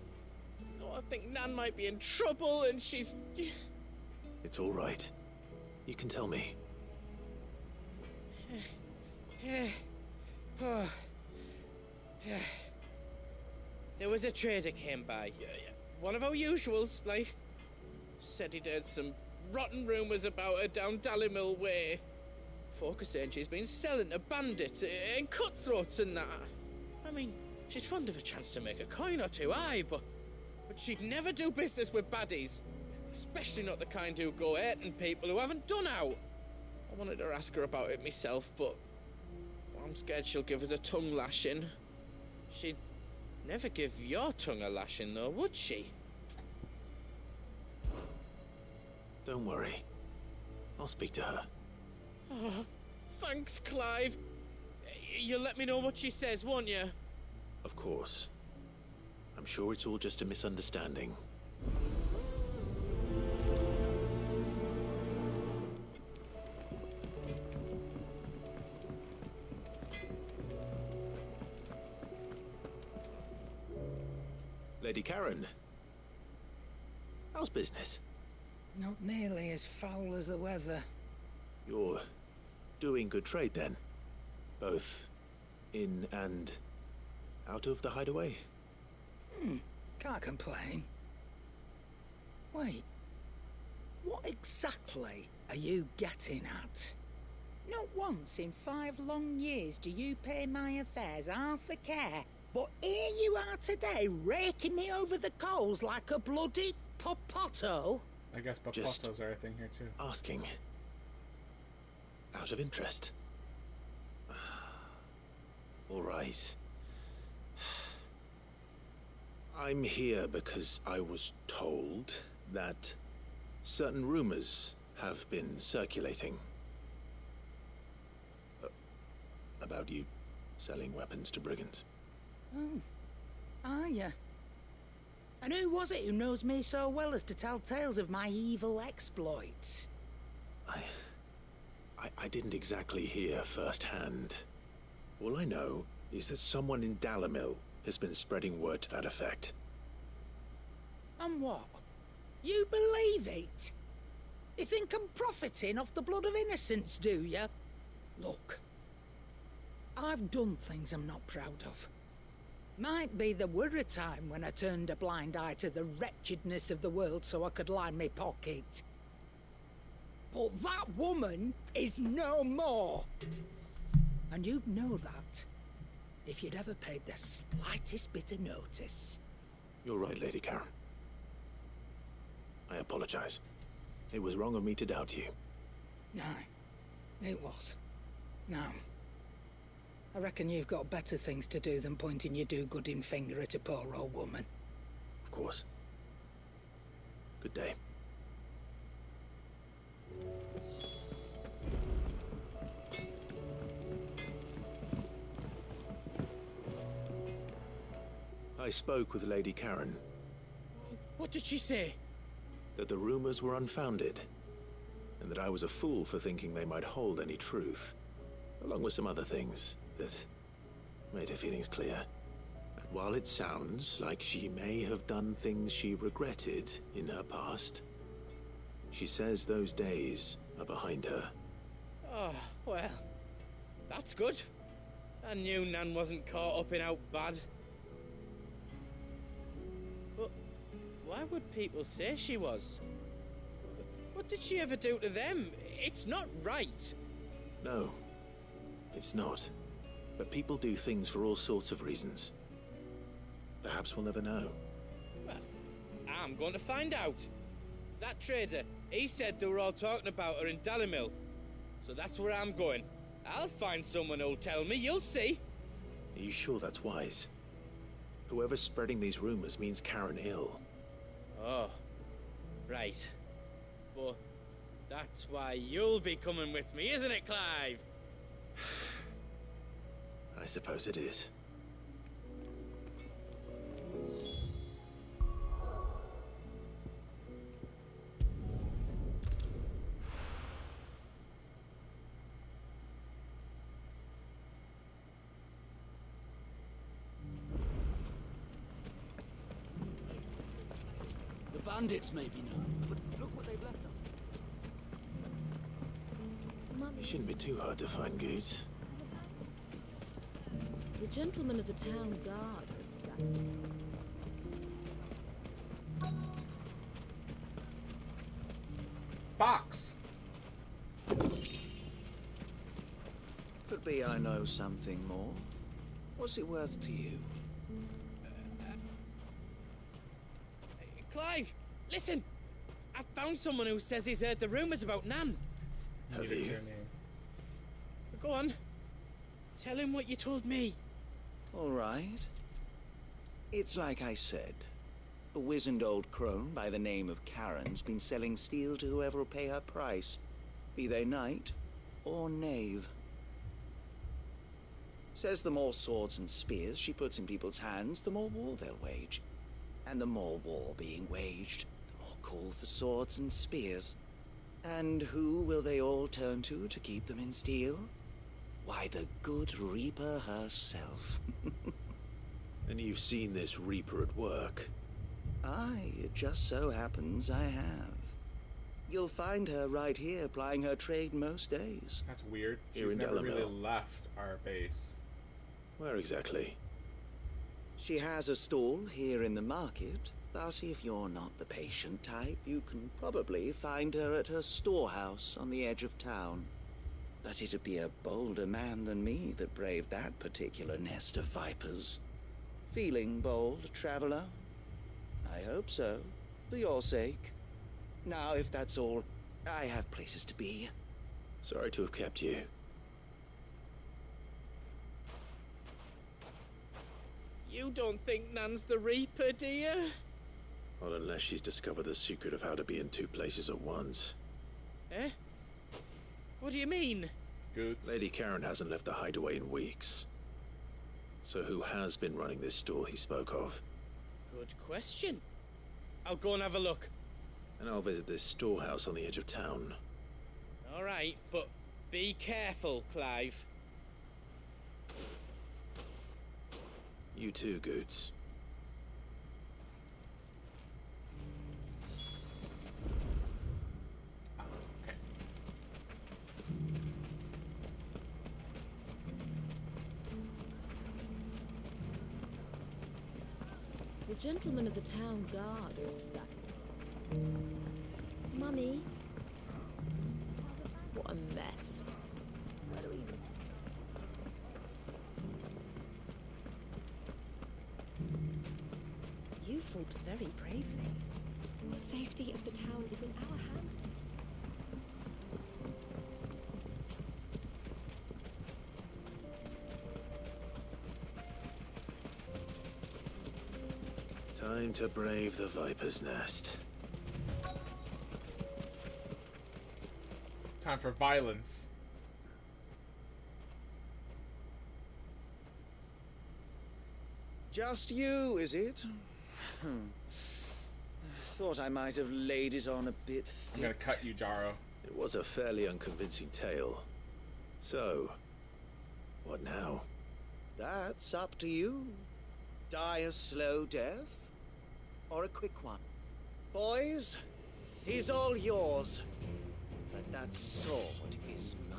I think Nan might be in trouble and she's. It's alright. You can tell me. There was a trader came by. One of our usuals, like. Said he'd heard some rotten rumours about her down Dalimil Way. Folk are saying she's been selling to bandits and cutthroats and that. I mean, she's fond of a chance to make a coin or two, aye, but she'd never do business with baddies. Especially not the kind who go hurting people who haven't done out. I wanted to ask her about it myself, but I'm scared she'll give us a tongue lashing. She'd never give your tongue a lashing, though, would she? Don't worry. I'll speak to her. Oh, thanks, Clive. You'll let me know what she says, won't you? Of course. I'm sure it's all just a misunderstanding. Lady Charon. How's business? Not nearly as foul as the weather. You're doing good trade then? Both in and out of the hideaway? Hmm, can't complain. Wait, what exactly are you getting at? Not once in five long years do you pay my affairs half a care, but here you are today raking me over the coals like a bloody popoto. I guess Just Bapostos are a thing here too. Asking. Out of interest. All right. I'm here because I was told that certain rumors have been circulating uh, about you selling weapons to brigands. Oh, are you? And who was it who knows me so well as to tell tales of my evil exploits? I, I, I didn't exactly hear firsthand. All I know is that someone in Dalimil has been spreading word to that effect. And what? You believe it? You think I'm profiting off the blood of innocents, do you? Look, I've done things I'm not proud of. Might be there were a time when I turned a blind eye to the wretchedness of the world so I could line my pocket. But that woman is no more. And you'd know that if you'd ever paid the slightest bit of notice. You're right, Lady Charon. I apologize. It was wrong of me to doubt you. No, it was. Now, I reckon you've got better things to do than pointing your do-gooding finger at a poor old woman. Of course. Good day. I spoke with Lady Charon What did she say? that the rumors were unfounded, and that I was a fool for thinking they might hold any truth, along with some other things that made her feelings clear. And while it sounds like she may have done things she regretted in her past, she says those days are behind her. Oh, well, that's good. I knew Nan wasn't caught up in out bad. Why would people say she was? What did she ever do to them? It's not right. No, it's not. But people do things for all sorts of reasons. Perhaps we'll never know. Well, I'm going to find out. That trader, he said they were all talking about her in Dalimil. So that's where I'm going. I'll find someone who'll tell me, you'll see. Are you sure that's wise? Whoever's spreading these rumors means Charon ill. Oh, right. But that's why you'll be coming with me, isn't it, Clive? I suppose it is. Bandits may be known, but look what they've left us. It shouldn't be too hard to find goods. The gentlemen of the town guard are strapped. Box. Could be I know something more. What's it worth to you? Listen! I found someone who says he's heard the rumours about Nan. Have Give it you? your. Go on. Tell him what you told me. All right. It's like I said. A wizened old crone by the name of Charon's been selling steel to whoever will pay her price, be they knight or knave. Says the more swords and spears she puts in people's hands, the more war they'll wage. And the more war being waged, the more call for swords and spears. And who will they all turn to to keep them in steel? Why, the good Reaper herself. And you've seen this Reaper at work. Aye, it just so happens I have. You'll find her right here plying her trade most days. That's weird. Here She's in never really left our base. Where exactly? She has a stall here in the market, but if you're not the patient type, you can probably find her at her storehouse on the edge of town. But it'd be a bolder man than me that braved that particular nest of vipers. Feeling bold, traveler? I hope so, for your sake. Now, if that's all, I have places to be. Sorry to have kept you. You don't think Nan's the Reaper, do you? Not unless she's discovered the secret of how to be in two places at once. Eh? What do you mean? Goetz. Lady Charon hasn't left the hideaway in weeks. So who has been running this store he spoke of? Good question. I'll go and have a look. And I'll visit this storehouse on the edge of town. All right, but be careful, Clive. You too, Goetz. Gentleman of the town guard. Mummy, What a mess. You fought very bravely. The safety of the town is in our hands. Time to brave the Viper's Nest. Time for violence. Just you, is it? Hmm. Thought I might have laid it on a bit thick. I'm gonna cut you, Jaro. It was a fairly unconvincing tale. So, what now? That's up to you. Die a slow death or a quick one. Boys, he's all yours. But that sword is mine.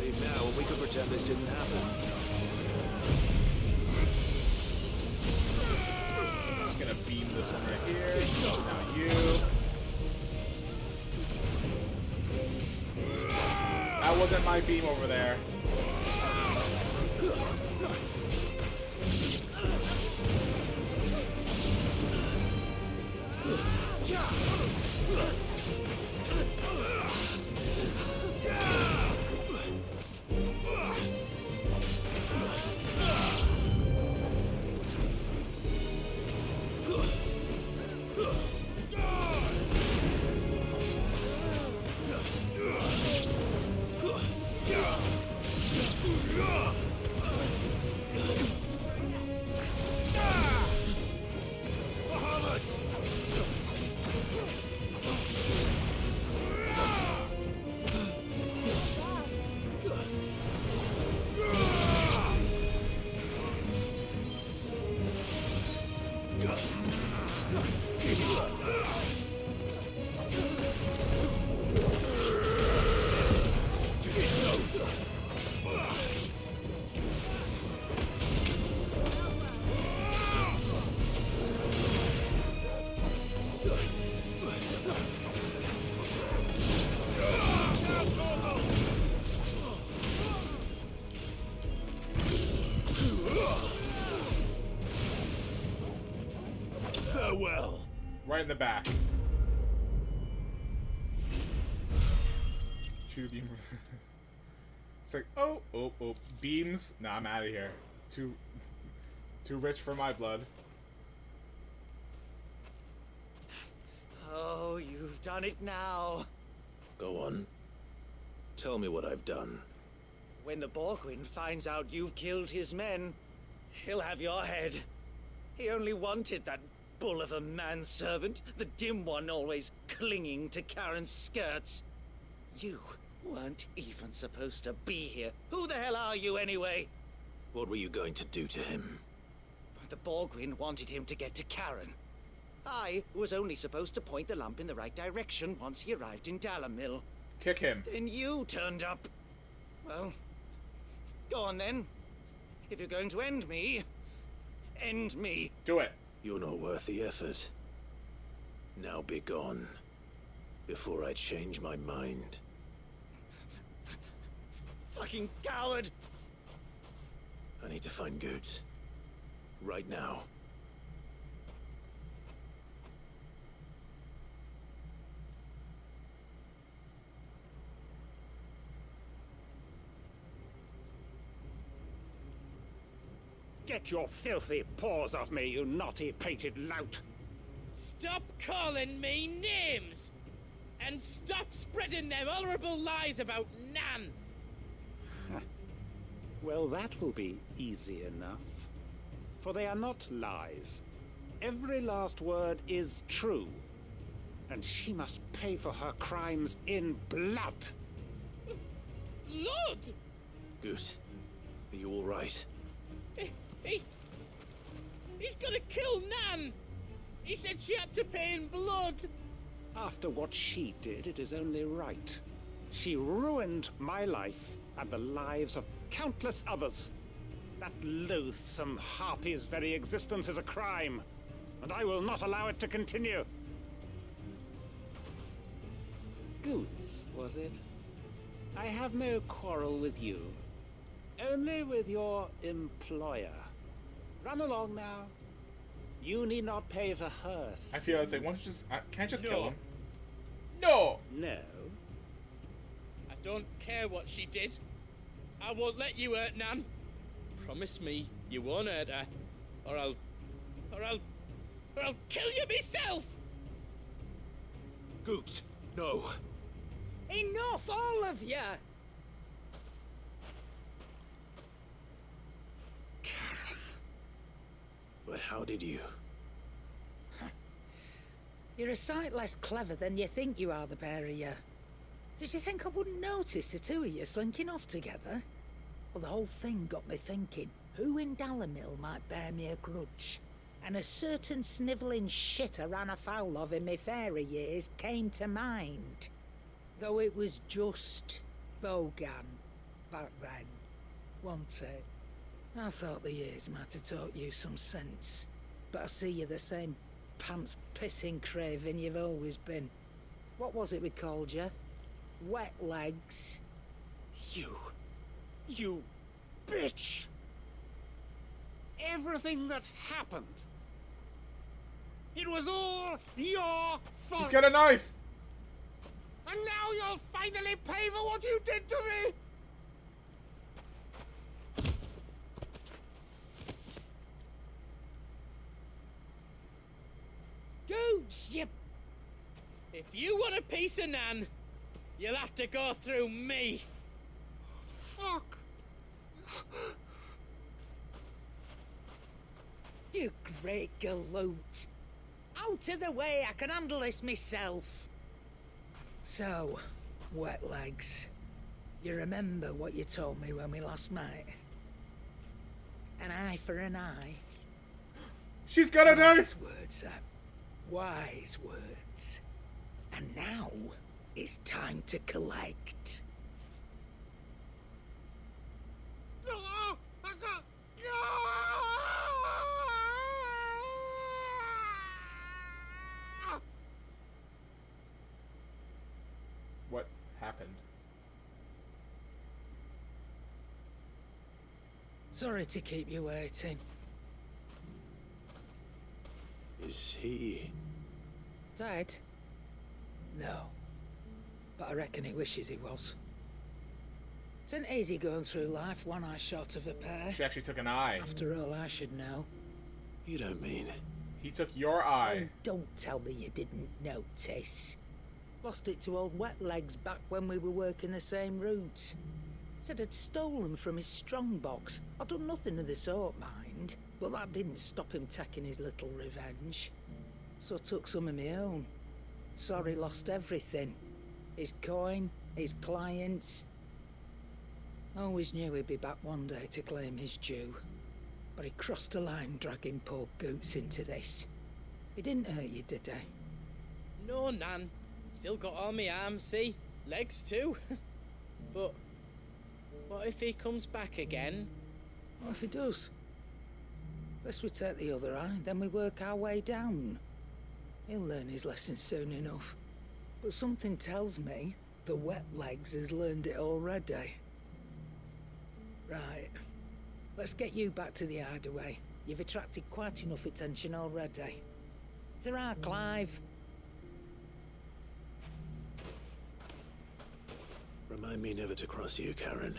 Leave now, we could pretend this didn't happen. Just gonna beam this one right here. Wasn't my beam over there. In the back. Two beam. it's like, oh, oh, oh, beams. Nah, I'm out of here. Too, too rich for my blood. Oh, you've done it now. Go on. Tell me what I've done. When the Borgwin finds out you've killed his men, he'll have your head. He only wanted that bull of a manservant, the dim one always clinging to Charon's skirts. You weren't even supposed to be here. Who the hell are you anyway? What were you going to do to him? The Borgwyn wanted him to get to Charon. I was only supposed to point the lamp in the right direction once he arrived in Dalimil. Kick him. Then you turned up. Well, go on then. If you're going to end me, end me. Do it. You're not worth the effort. Now be gone. Before I change my mind. Fucking coward! I need to find Goetz. Right now. Get your filthy paws off me, you naughty painted lout! Stop calling me names! And stop spreading them horrible lies about Nan! Well, that will be easy enough. For they are not lies. Every last word is true. And she must pay for her crimes in blood. Lord! Goetz, are you all right? He, he... He's gonna kill Nan! He said she had to pay in blood! After what she did, it is only right. She ruined my life and the lives of countless others. That loathsome harpy's very existence is a crime, and I will not allow it to continue. Goetz, was it? I have no quarrel with you. Only with your employer. Run along now. You need not pay for her. I feel like saying, why don't you just, uh, can't I just kill him? No! No. I don't care what she did. I won't let you hurt Nan. Promise me you won't hurt her, or I'll, or I'll, or I'll kill you myself. Goetz, no. Enough, all of you! But how did you? You're a sight less clever than you think you are, the pair of you. Did you think I wouldn't notice the two of you slinking off together? Well, the whole thing got me thinking, who in Dalimil might bear me a grudge? And a certain snivelling shit I ran afoul of in my fairy years came to mind. Though it was just Bogan back then, wasn't it? I thought the years might have taught you some sense, but I see you're the same pants pissing craven you've always been. What was it we called you? Wet legs. You. You bitch! Everything that happened. It was all your fault! He's got a knife! And now you'll finally pay for what you did to me! Goetz, you... If you want a piece of Nan, you'll have to go through me. Fuck! You great galoot. Out of the way, I can handle this myself. So, wet legs. You remember what you told me when we last met? An eye for an eye. She's got a knife! Words, that. Wise words. And now it's time to collect. What happened? Sorry to keep you waiting. Is he. Dead? No. But I reckon he wishes he was. It's an easy going through life, one eye short of a pair. She actually took an eye. After all, I should know. You don't mean. He took your eye. Oh, don't tell me you didn't notice. Lost it to old Wet Legs back when we were working the same routes. Said I'd stolen from his strongbox. I'd done nothing of the sort, But that didn't stop him taking his little revenge. So took some of my own. Sorry lost everything. His coin, his clients. Always knew he'd be back one day to claim his due. But he crossed a line dragging poor Goetz into this. He didn't hurt you, did he? No, Nan. Still got all my arms, see? Legs too. but what if he comes back again? What if he does? First we take the other eye, then we work our way down. He'll learn his lesson soon enough. But something tells me the wet legs has learned it already. Right. Let's get you back to the hideaway. You've attracted quite enough attention already. Ta-ra, Clive. Remind me never to cross you, Charon.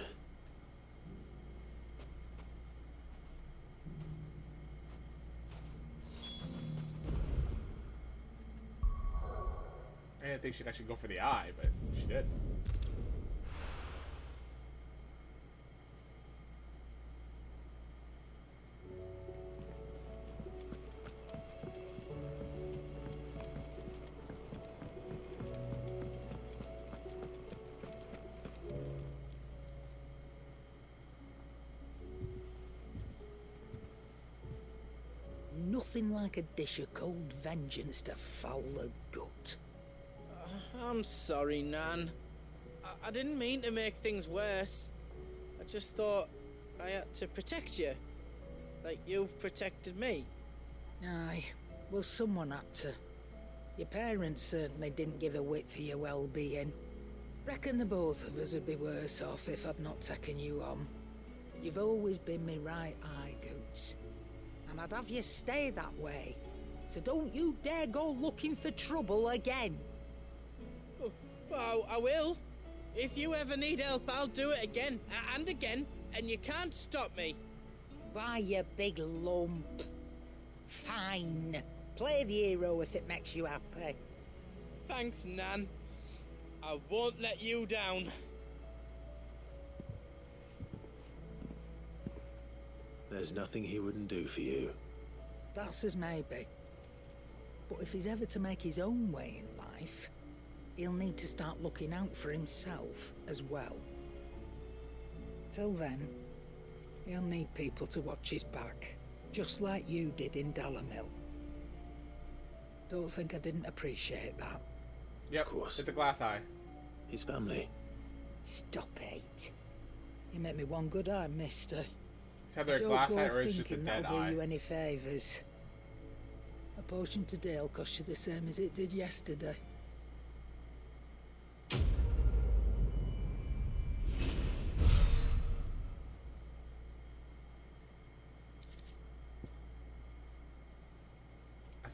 I didn't think she'd actually go for the eye, but she did. Nothing like a dish of cold vengeance to foul the gut. I'm sorry, Nan. I, I didn't mean to make things worse. I just thought I had to protect you. Like you've protected me. Aye, well, someone had to. Your parents certainly didn't give a whit for your well-being. Reckon the both of us would be worse off if I'd not taken you on. You've always been me right eye, Goetz. And I'd have you stay that way. So don't you dare go looking for trouble again. Well, I will. If you ever need help, I'll do it again and again, and you can't stop me. Why, you big lump. Fine. Play the hero if it makes you happy. Thanks, Nan. I won't let you down. There's nothing he wouldn't do for you. That's as maybe. But if he's ever to make his own way in life, he'll need to start looking out for himself as well. Till then, he'll need people to watch his back, just like you did in Dalimil. Don't think I didn't appreciate that. Yep, of course. It's a glass eye. His family. Stop it. You make me one good eye, mister. It's either a Don't glass go eye or it's just a thinking dead that'll eye. do you any favours. A potion today will cost you the same as it did yesterday.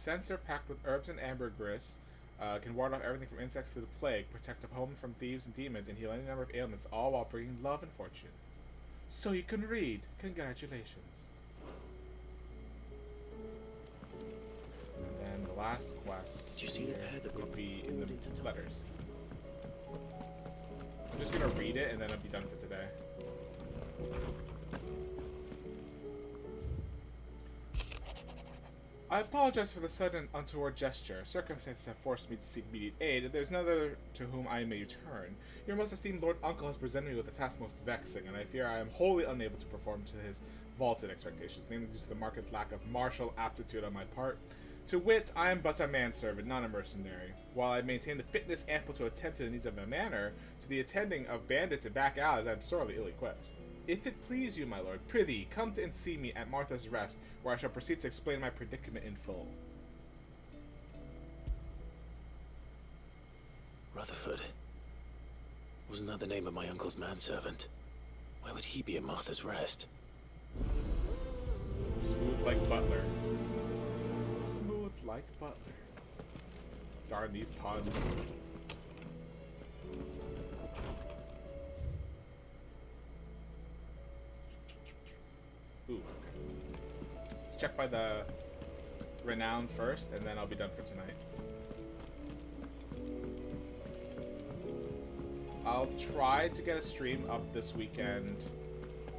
Censer packed with herbs and ambergris uh, can ward off everything from insects to the plague, protect a home from thieves and demons, and heal any number of ailments, all while bringing love and fortune. So you can read. Congratulations. And then the last quest Did you see the here pair that would be in the letters. I'm just gonna read it and then I'll be done for today. I apologize for the sudden untoward gesture. Circumstances have forced me to seek immediate aid, and there's none other to whom I may turn. Your most esteemed Lord Uncle has presented me with a task most vexing, and I fear I am wholly unable to perform to his vaulted expectations, namely due to the marked lack of martial aptitude on my part. To wit, I am but a manservant, not a mercenary. While I maintain the fitness ample to attend to the needs of a manor, to the attending of bandits and back alleys, I am sorely ill-equipped. If it please you, my lord, prithee, come to and see me at Martha's Rest, where I shall proceed to explain my predicament in full. Rutherford. Wasn't that the name of my uncle's manservant? Why would he be at Martha's Rest? Smooth like Butler. Smooth like Butler. Darn these puns. Ooh. Let's check by the renown first, and then I'll be done for tonight. I'll try to get a stream up this weekend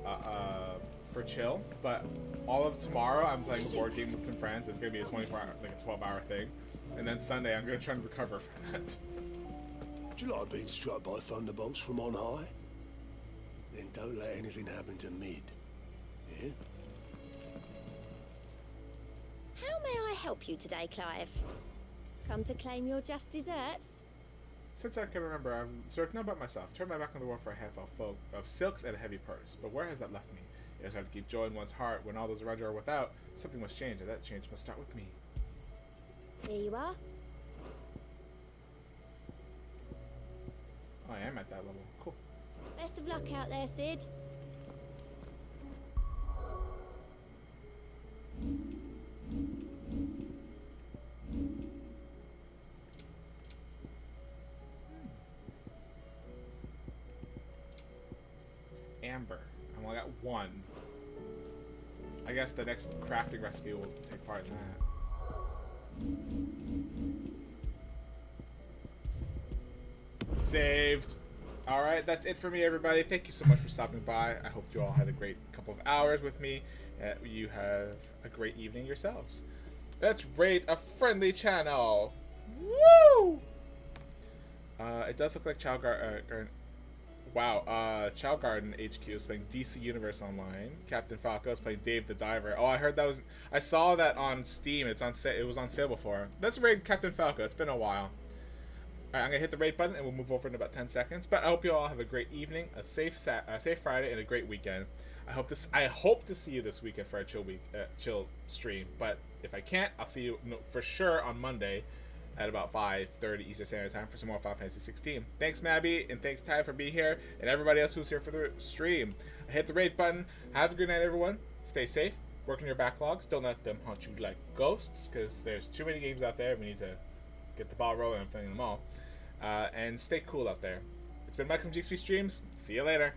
uh, uh, for chill, but all of tomorrow, I'm playing a board game with some friends. It's gonna be a 24 hour, like a 12 hour thing, and then Sunday, I'm gonna try and recover from that. Do you like being struck by thunderbolts from on high? Then don't let anything happen to Mid. Yeah? How may I help you today, Clive? Come to claim your just desserts? Since I can remember, I've certain about myself. Turned my back on the world for a handful of folk of silks and a heavy purse. But where has that left me? It is hard to keep joy in one's heart when all those around you are without. Something must change, and that change must start with me. Here you are. Oh, I am at that level. Cool. Best of luck out there, Cid. Amber. I only got one. I guess the next crafting recipe will take part in that. Saved. Alright, that's it for me, everybody. Thank you so much for stopping by. I hope you all had a great couple of hours with me. Uh, you have a great evening yourselves. Let's rate a friendly channel. Woo! Uh, it does look like Chow Garden. uh, Wow, uh, Chow Garden HQ is playing DC Universe Online. Captain Falco is playing Dave the Diver. Oh, I heard that was. I saw that on Steam. It's on. It was on sale before. Let's raid Captain Falco. It's been a while. Alright, I'm gonna hit the rate button and we'll move over in about 10 seconds. But I hope you all have a great evening, a safe a safe Friday, and a great weekend. I hope this. I hope to see you this weekend for a chill week, uh, chill stream. But if I can't, I'll see you for sure on Monday at about 5.30 Eastern Standard Time for some more Final Fantasy 16. Thanks, Mabby, and thanks, Ty, for being here, and everybody else who's here for the stream. Hit the rate button. Have a good night, everyone. Stay safe. Work on your backlogs. Don't let them haunt you like ghosts, because there's too many games out there. We need to get the ball rolling and playing them all. Uh, and stay cool out there. It's been Mike from GXP Streams. See you later.